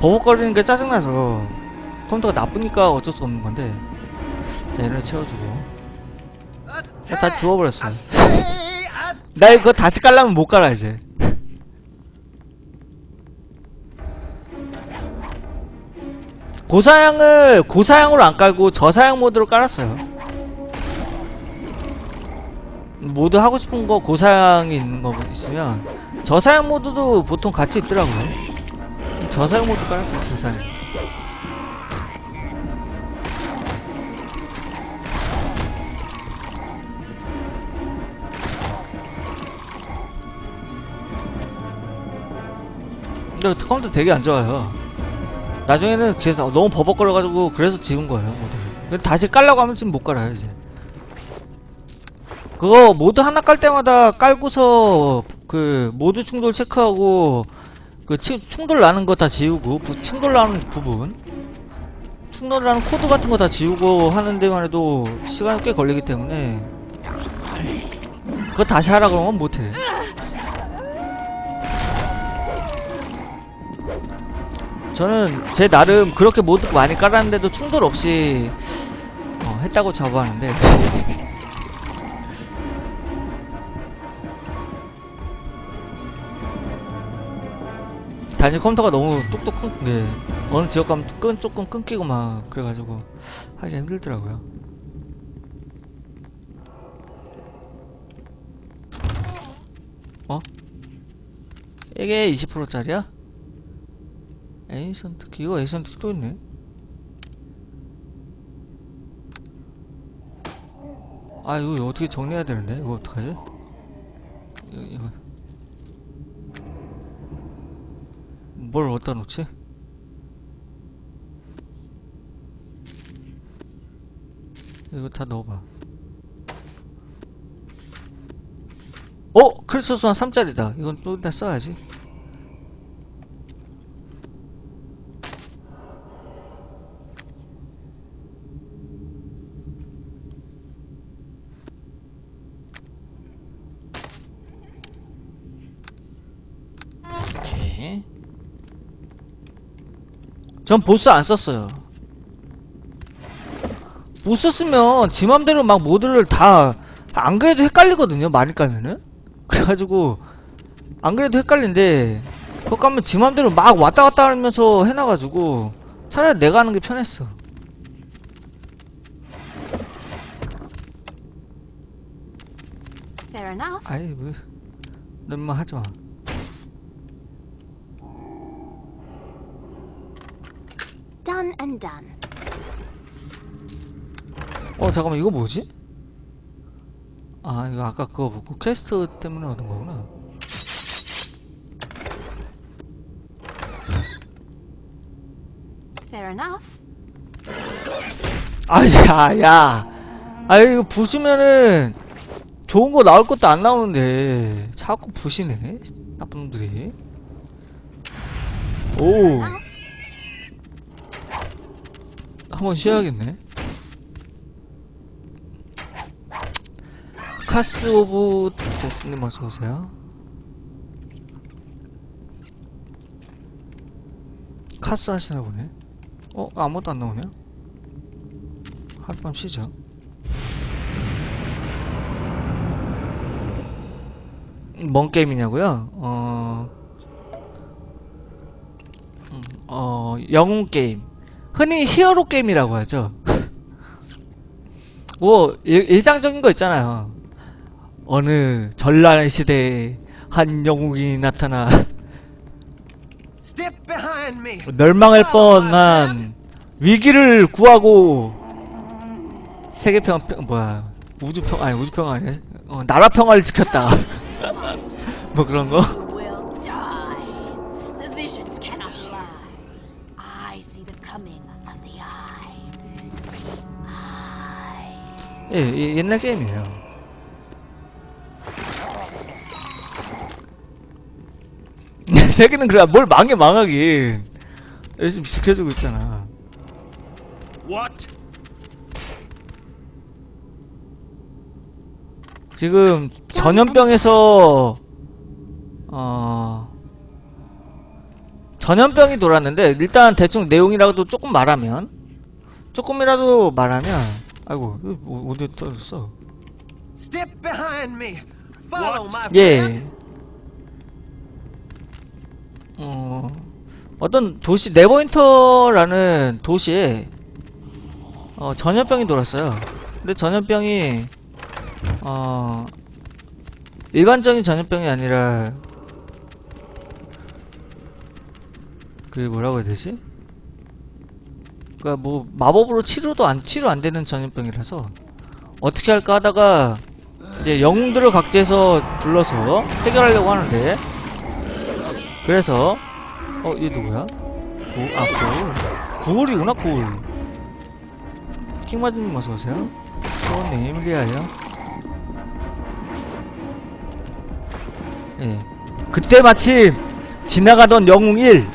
버벅거리는 게 짜증나서 컴퓨터가 나쁘니까 어쩔 수 없는 건데 자 얘를 채워주고 자, 다 attack! *laughs* 나 이거 다시 깔려면 못 깔아 이제. 고사양을 고사양으로 안 깔고 저사양 모드로 깔았어요. 모두 하고 싶은 거 고사양이 있는 거 있으면 저사양 모드도 보통 같이 있더라고요. 저사양 모드 깔았어요. 저사양. 근데 컴퓨터 되게 안 좋아요. 나중에는 그래서 너무 버벅거려가지고 그래서 지운 거예요 모드를. 근데 다시 깔라고 하면 지금 못 깔아요 이제. 그거 모드 하나 깔 때마다 깔고서 그 모드 충돌 체크하고 그 치, 충돌 나는 거 다 지우고 부, 충돌 나는 부분 충돌 나는 코드 같은 거 다 지우고 하는 데만 해도 시간이 꽤 걸리기 때문에 그거 다시 하라 그러면 못해. 저는 제 나름 그렇게 모드 많이 깔았는데도 충돌 없이 어, 했다고 자부하는데 단지 컴퓨터가 너무 뚝뚝 끊, 네. 어느 지역 가면 끈, 조금 끊기고 막 그래가지고 하기 힘들더라고요 어? 이게 20%짜리야? 에이션 특기 이거 에이션 특기 또 있네 아 이거 어떻게 정리해야 되는데 이거 어떡하지? 이거, 이거. 뭘 어디다 놓지? 이거 다 넣어봐. 어? 크리스토스 한 3짜리다. 이건 또 일단 써야지. 이렇게. 전 보스 안 썼어요. 못 썼으면 지 맘대로 막 모드를 다 안 그래도 헷갈리거든요 많이 까면은 그래가지고 안 그래도 헷갈린데 그거 까면 지 맘대로 막 왔다 갔다 하면서 해놔가지고 차라리 내가 하는 게 편했어. 아이 뭐 너만 하지마 Done and done. 어 잠깐만 이거 뭐지? 아 이거 아까 그거 보고 퀘스트 때문에 얻은 거구나 Fair enough. 아야 야. 아 이거 부수면은 좋은 거 나올 것도 안 나오는데 자꾸 부시네 나쁜 놈들이 오 한번 쉬어야겠네 카스 오브 데스님 어서오세요 카스 하시나 보네 어? 아무것도 안 나오네요? 하룻밤 쉬죠 뭔 게임이냐고요? 어... 음, 어... 영웅 게임 흔히 히어로 게임이라고 하죠. *laughs* 뭐 일, 일상적인 거 있잖아요. 어느 전란의 시대에 한 영웅이 나타나. 멸망할 뻔한 위기를 구하고 세계평 평, 뭐야 우주 평 아니 우주 평 아니야? 어, 나라 평화를 지켰다. *laughs* 뭐 그런 거 예, 예, 옛날 게임이에요. *laughs* 세계는 그래 뭘 망해 망하긴. 열심히 지켜주고 있잖아. What? 지금 전염병에서 어 전염병이 돌았는데 일단 대충 내용이라도 조금 말하면 조금이라도 말하면 아이고 뭐- 어디 떨어졌어 Step behind me. Follow my friend. 예 어, 어떤 도시 네버윈터라는 도시에 어, 전염병이 돌았어요. 근데 전염병이 어, 일반적인 전염병이 아니라 그 뭐라고 해야 되지? 그니까 뭐 마법으로 치료도 안 치료 안 되는 전염병이라서 어떻게 할까 하다가 이제 영웅들을 각지에서 불러서 해결하려고 하는데 그래서 어, 얘 누구야? 구, 아, 구울. 구울이구나, 구울. 킹마드님 어서오세요. 소원님, 리아요. 예. 그때 마침, 지나가던 영웅 1.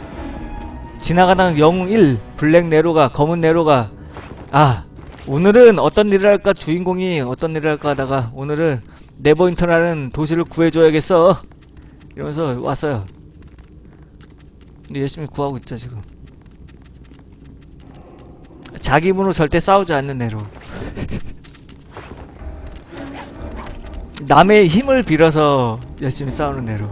지나가던 영웅 1. 블랙 네로가, 검은 네로가, 아, 오늘은 어떤 일을 할까, 주인공이 어떤 일을 할까 하다가, 오늘은 네버윈터라는 도시를 구해줘야겠어. 이러면서 왔어요. 열심히 구하고 있죠 지금. 자기 힘으로 절대 싸우지 않는 애로. *laughs* 남의 힘을 빌어서 열심히 싸우는 애로.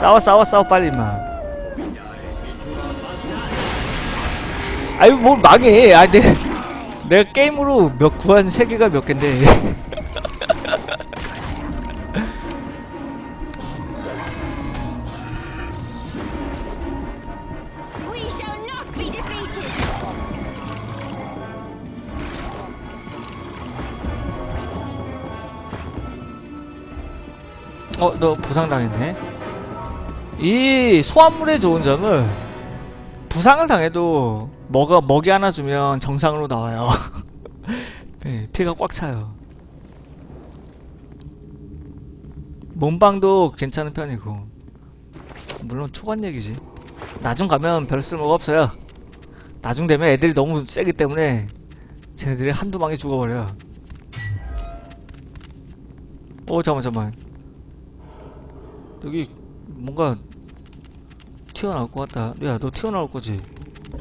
싸워 싸워 싸워 빨리 마 아유 뭘 망해. 아 내, 내가 게임으로 몇 구한 세계가 몇 갠데. *laughs* 어 너 부상당했네. 이 소환물의 좋은 점은 부상을 당해도 먹어, 먹이 하나 주면 정상으로 나와요. *laughs* 네, 피가 꽉 차요. 몸방도 괜찮은 편이고 물론 초반 얘기지. 나중 가면 별 쓸모가 없어요. 나중 되면 애들이 너무 세기 때문에 쟤네들이 한두 방에 죽어버려. 오 잠만 잠만. 여기 뭔가 튀어나올 것 같다. 야, 너 튀어나올 거지?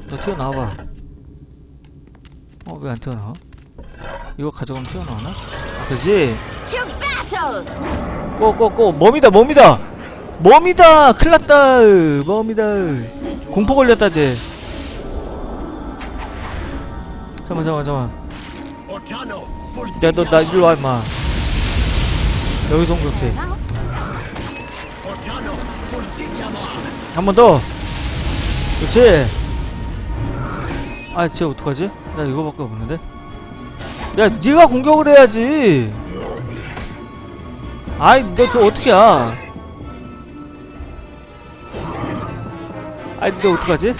너 튀어나와봐. 어, 왜 안 튀어나와? 이거 가져가면 튀어나오나? 아, 그지? To battle! 꼬, 꼬, 꼬. 멈이다, 멈이다! 멈이다! 큰일 났다! 멈이다! 공포 걸렸다, 쟤. 잠깐만, 잠깐만, 잠깐만. 야, 너, 나, 일로 와, 임마. 여기서 공격해. 한 번 더. 그렇지. 아, 쟤 어떡하지? 나 이거밖에 없는데. 야, 네가 공격을 해야지. 아이, 너 저 어떻게 야? 아이, 너 어떡하지?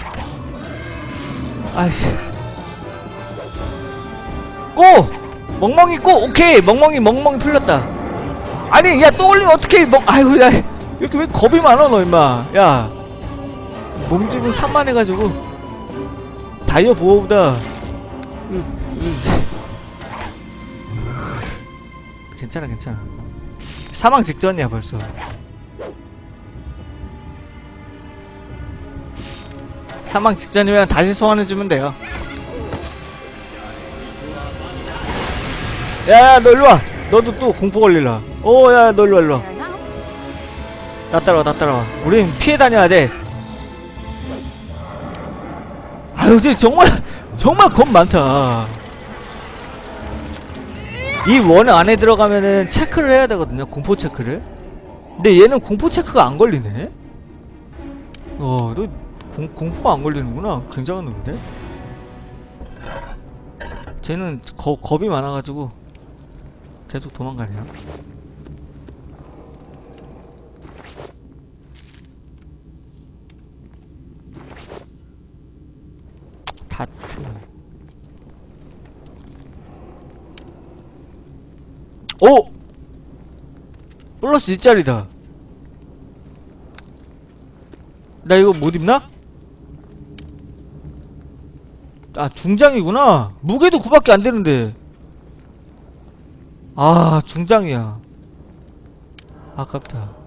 아이씨. 꼬! 멍멍이 꼬! 오케이! 멍멍이, 멍멍이 풀렸다. 아니, 야, 또 올리면 어떡해! 멍, 아이고, 야. 이렇게 왜 겁이 많아, 너, 임마. 야. 몸집은 산만해가지고. 다이어 보호보다. 으, 으, 괜찮아, 괜찮아. 사망 직전이야, 벌써. 사망 직전이면 다시 소환해주면 돼요. 야, 야, 너 일로와. 너도 또 공포 걸릴라. 오, 야, 너 일로와, 일로와. 나 따라와, 나 따라와. 우린 피해 다녀야 돼. 아유, 쟤 정말, 정말 겁 많다. 이 원 안에 들어가면은 체크를 해야 되거든요. 공포 체크를. 근데 얘는 공포 체크가 안 걸리네? 어, 너 공, 공포가 안 걸리는구나. 굉장한 놈인데? 쟤는 거, 겁이 많아가지고 계속 도망가네요. 다트. 오! 플러스 2짜리다. 나 이거 못 입나? 아, 중장이구나. 무게도 9밖에 안 되는데. 아, 중장이야. 아깝다.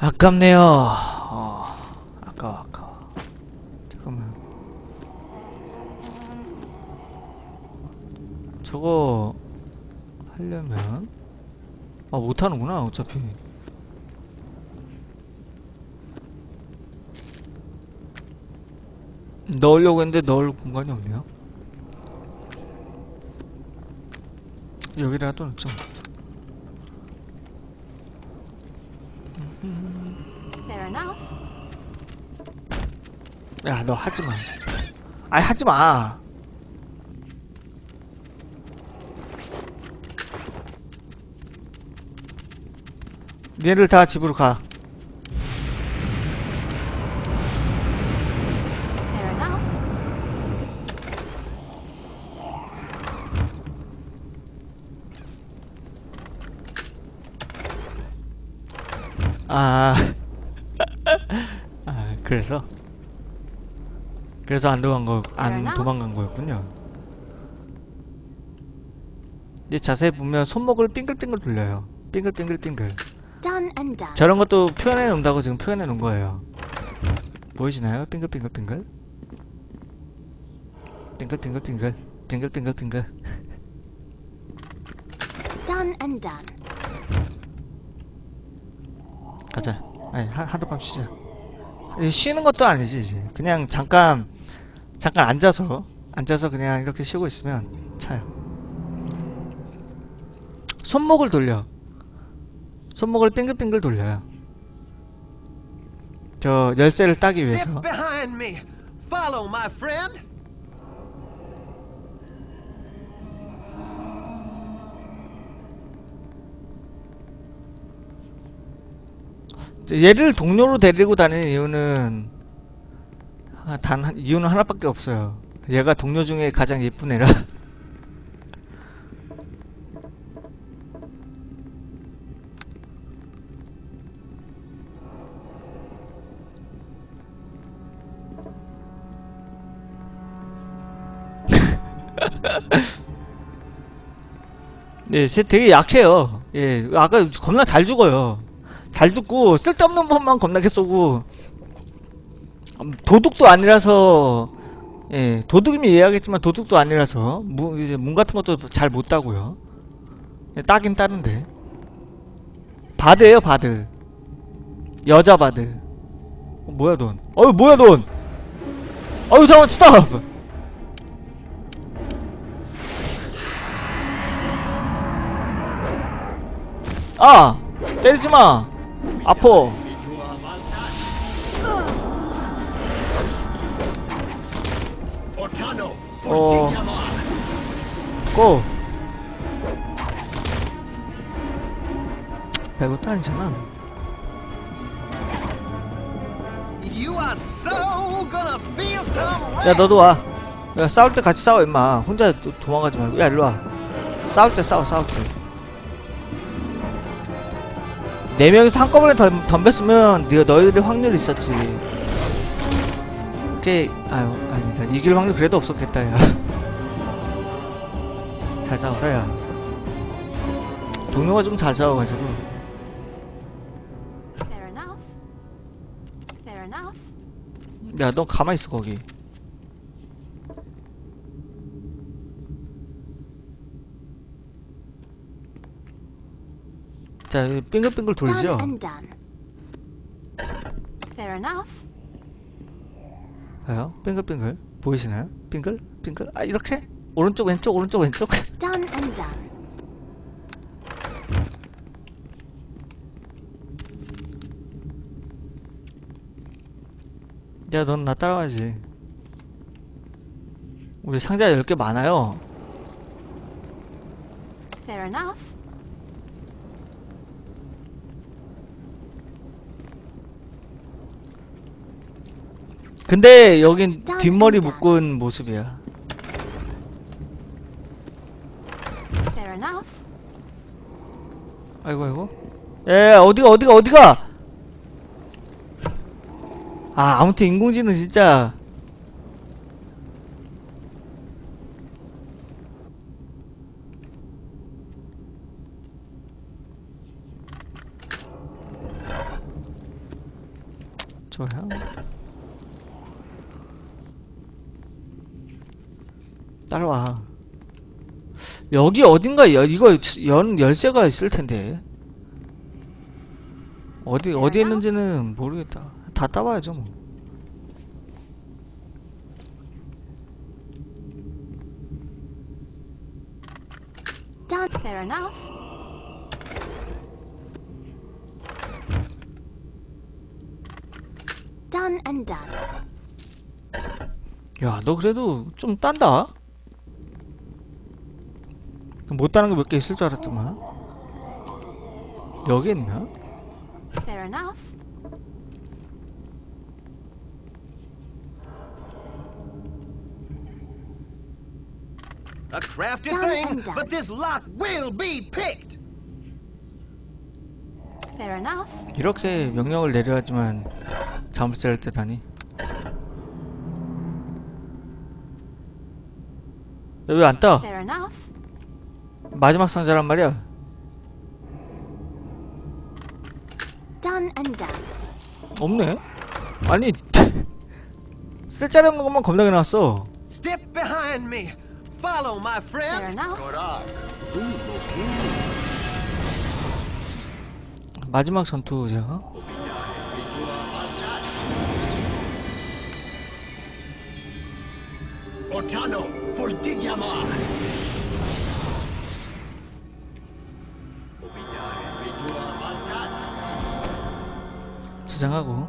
아깝네요. 어, 아까워, 아까워. 잠깐만. 저거 하려면 아 못하는구나 어차피. 넣으려고 했는데 넣을 공간이 없네요. 여기다가 또 넣죠 Fair enough. 야너 하지마. 아이 하지마 얘들 다 집으로 가. 아, *laughs* 아 그래서 그래서 안 도망간 거, 안 도망간 거였군요. 근데 자세히 보면 손목을 빙글빙글 돌려요. 빙글빙글빙글. 저런 것도 표현해 놓는다고 지금 표현해 놓은 거예요. 보이시나요? 빙글빙글빙글. 빙글빙글빙글. 빙글빙글빙글. Done and done. 가자. 아니, 하, 하룻밤 쉬자. 이 쉬는 것도 아니지, 이제. 그냥 잠깐, 잠깐 앉아서, 앉아서 그냥 이렇게 쉬고 있으면 차요. 손목을 돌려. 손목을 빙글빙글 돌려요. 저 열쇠를 따기 위해서. 얘를 동료로 데리고 다니는 이유는 아, 단 한- 이유는 하나밖에 없어요. 얘가 동료 중에 가장 예쁜 애라. 네, 쟤 되게 약해요. 예, 아까 겁나 잘 죽어요. 잘 죽고 쓸데없는 법만 겁나게 쏘고 음, 도둑도 아니라서 예, 도둑이면 이해하겠지만 도둑도 아니라서 무, 이제 문 같은 것도 잘 못 따고요. 예, 따긴 따는데 bard예요 bard. 여자 bard. 어, 뭐야 넌? 어유 뭐야 넌? 어유 잠깐 stop. 아 때리지 마. 아퍼. 어. 고. 아니잖아. Gonna feel some 야 너도 와. 야 싸울 때 같이 싸워 임마. 혼자 도, 도망가지 말고. 야 일로 와. 싸울 때 싸워 싸울 때. 네 명이서 한꺼번에 덤, 덤볐으면 네가 너희들이 확률이 있었지. 오케이. 아유 아니다. 이길 확률 그래도 없었겠다 야. *laughs* 잘 싸워라 야. 동료가 좀 잘 싸워가지고. Fair enough. Fair enough. 야너 가만 있어 거기. 자 빙글빙글 돌죠. 봐요. 빙글빙글. 보이시나요? 빙글? 빙글? 아 이렇게? 오른쪽 왼쪽 오른쪽 왼쪽? *laughs* Done and done. 야 넌 나 따라가야지. 우리 상자 10개 많아요. Fair enough. 근데 여긴 뒷머리 묶은 모습이야. 아이고 아이고. 에 어디가 어디가 어디가? 아 아무튼 인공지능 진짜. 좋아요 따라와 여기 어딘가 여, 이거 연 열쇠가 있을 텐데 어디 어디 있는지는 모르겠다. 다 따봐야죠 뭐. Done. Fair enough. Done and done. 야, 너 그래도 좀 딴다. 못 따는 거 몇 개 있을 줄 알았더만. 여기 있나? Fair enough. A crafty thing, but this lock will be picked. Fair enough. 이렇게 명령을 내려야지만 자물쇠를 떼다니. 왜안 따? Fair enough. 마지막 상자란 말이야. Done and done. 없네. 아니 쓸자리 없는 것만 겁나게 나왔어. Step behind me. Follow, my Fair friend. enough. 마지막 전투죠. Otano for Digyamar. 저장하고.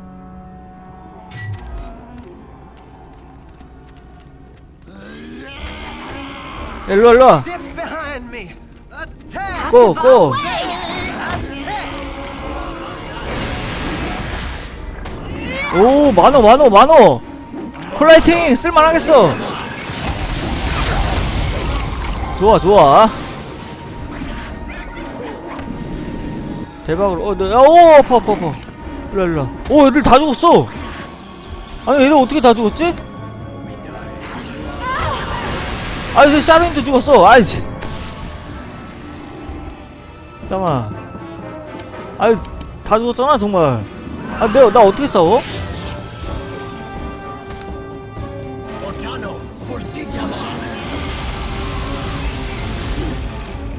me. Attack. 고 고! 오 만호 만호 만호 콜라이팅 쓸만하겠어 좋아 좋아 대박으로 어, 네, 오 아파 아파 아파 일로 오 애들 다 죽었어. 아니 얘들 어떻게 다 죽었지? 아이 저 샤빈도 죽었어. 아이 참. 잠깐만. 아이 다 죽었잖아 정말. 아 내가 나 어떻게 싸워?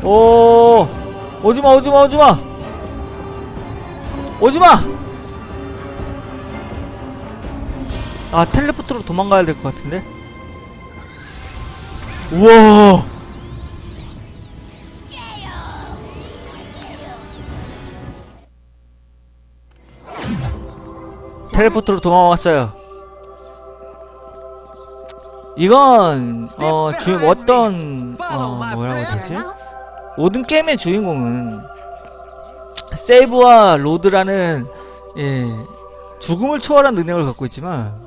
오 오지마 오지마 오지마. 오지마 아 텔레포트로 도망가야 될 것 같은데? 우와! 텔레포트로 도망왔어요. 이건 어 지금 어떤 어 뭐라고 되지? 모든 게임의 주인공은 세이브와 로드라는 예, 죽음을 초월한 능력을 갖고 있지만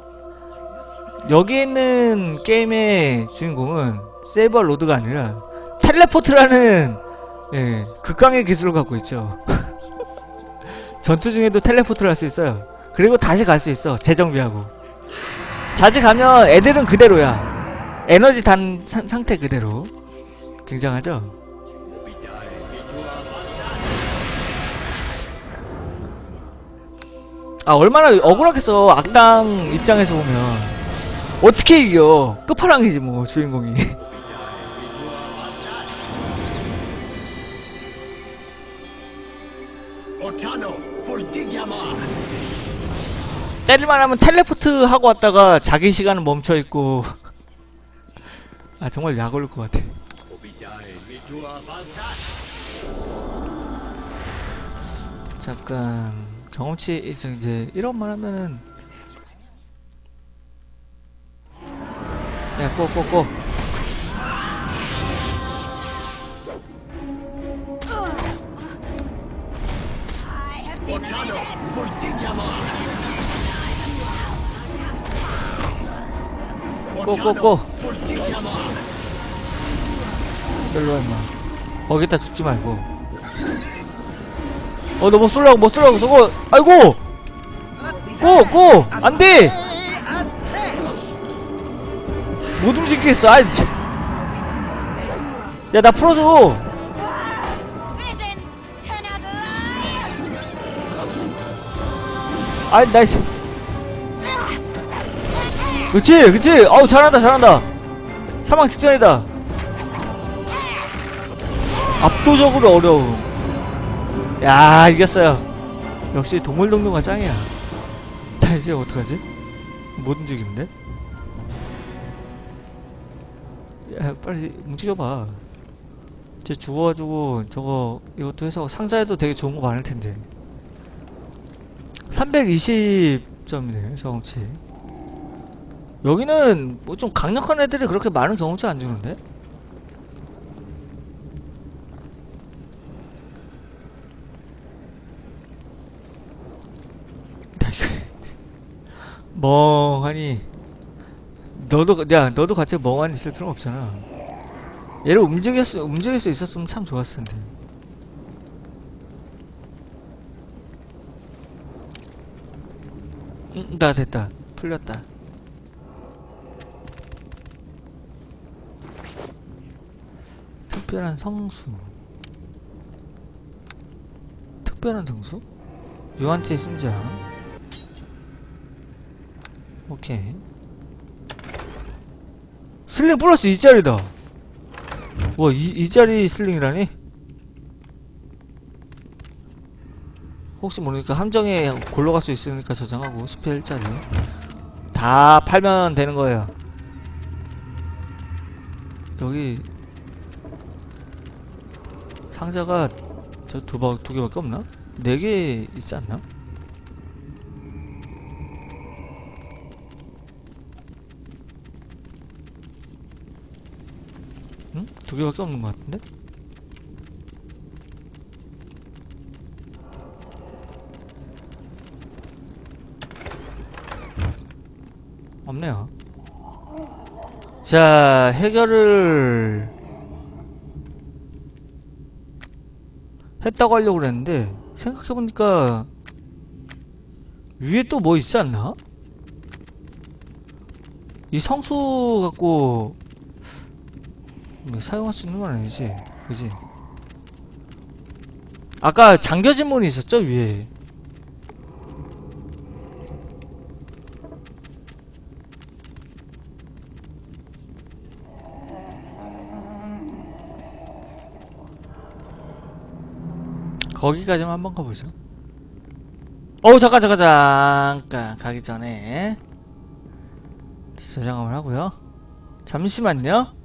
여기 있는 게임의 주인공은 세이브와 로드가 아니라 텔레포트라는 예, 극강의 기술을 갖고 있죠. *laughs* 전투 중에도 텔레포트를 할 수 있어요. 그리고 다시 갈 수 있어. 재정비하고. 다시 가면 애들은 그대로야. 에너지 단 상- 상태 그대로. 굉장하죠? 아 얼마나 억울하겠어 악당 입장에서 보면 어떻게 이겨? 끝판왕이지 뭐 주인공이. 때릴만 하면 텔레포트 하고 왔다가 자기 시간은 멈춰있고. 아 정말 약 올릴 것 같아. 잠깐 경험치 이제 이제 1원만 하면은 야 꼬 꼬꼬 seen the vision. 꼬꼬꼬 일로와 임마. 거기다 죽지 말고. 어 너 뭐 쏠라고 뭐 쏠라고 저거. 아이고! 꼬 꼬 안돼 못 움직이겠어. 아이 야나 풀어줘. 아이 nice. 그치 그치. 어우 잘한다 잘한다. 사망 직전이다. 압도적으로 어려움. 야 이겼어요. 역시 동물동료가 짱이야. 나 이제 어떡하지? 못 움직이는데? 야 빨리 움직여봐. 쟤 죽어가지고 저거 이것도 해서 상자에도 되게 좋은 거 많을 텐데. 320점이네 경험치. 여기는 뭐 좀 강력한 애들이 그렇게 많은 경험치 안 주는데? 멍하니 너도 야 너도 같이 멍하니 있을 필요 없잖아. 얘를 움직일 수 움직일 수 있었으면 참 좋았을 텐데. 음, 나 됐다. 풀렸다. 특별한 성수. 특별한 성수? 요한테 심장 오케이 슬링 플러스 2짜리다 와 2, 2짜리 슬링이라니? 혹시 모르니까 함정에 골로 갈수 있으니까 저장하고 10회 1짜리 다 팔면 되는 거예요 여기 상자가 저 두 바, 두 개밖에 없나? 네 개 있지 않나? 응? 두 개밖에 없는 것 같은데? 없네요. 자, 해결을 했다고 하려고 그랬는데 생각해보니까 위에 또 뭐 있지 않나? 이 성수 갖고 뭐 사용할 수 있는 건 아니지, 그지? 아까 잠겨진 문이 있었죠 위에. 거기까지만 한번 가보죠. 어우 잠깐 잠깐 잠깐 가기 전에 저장을 하고요. 잠시만요.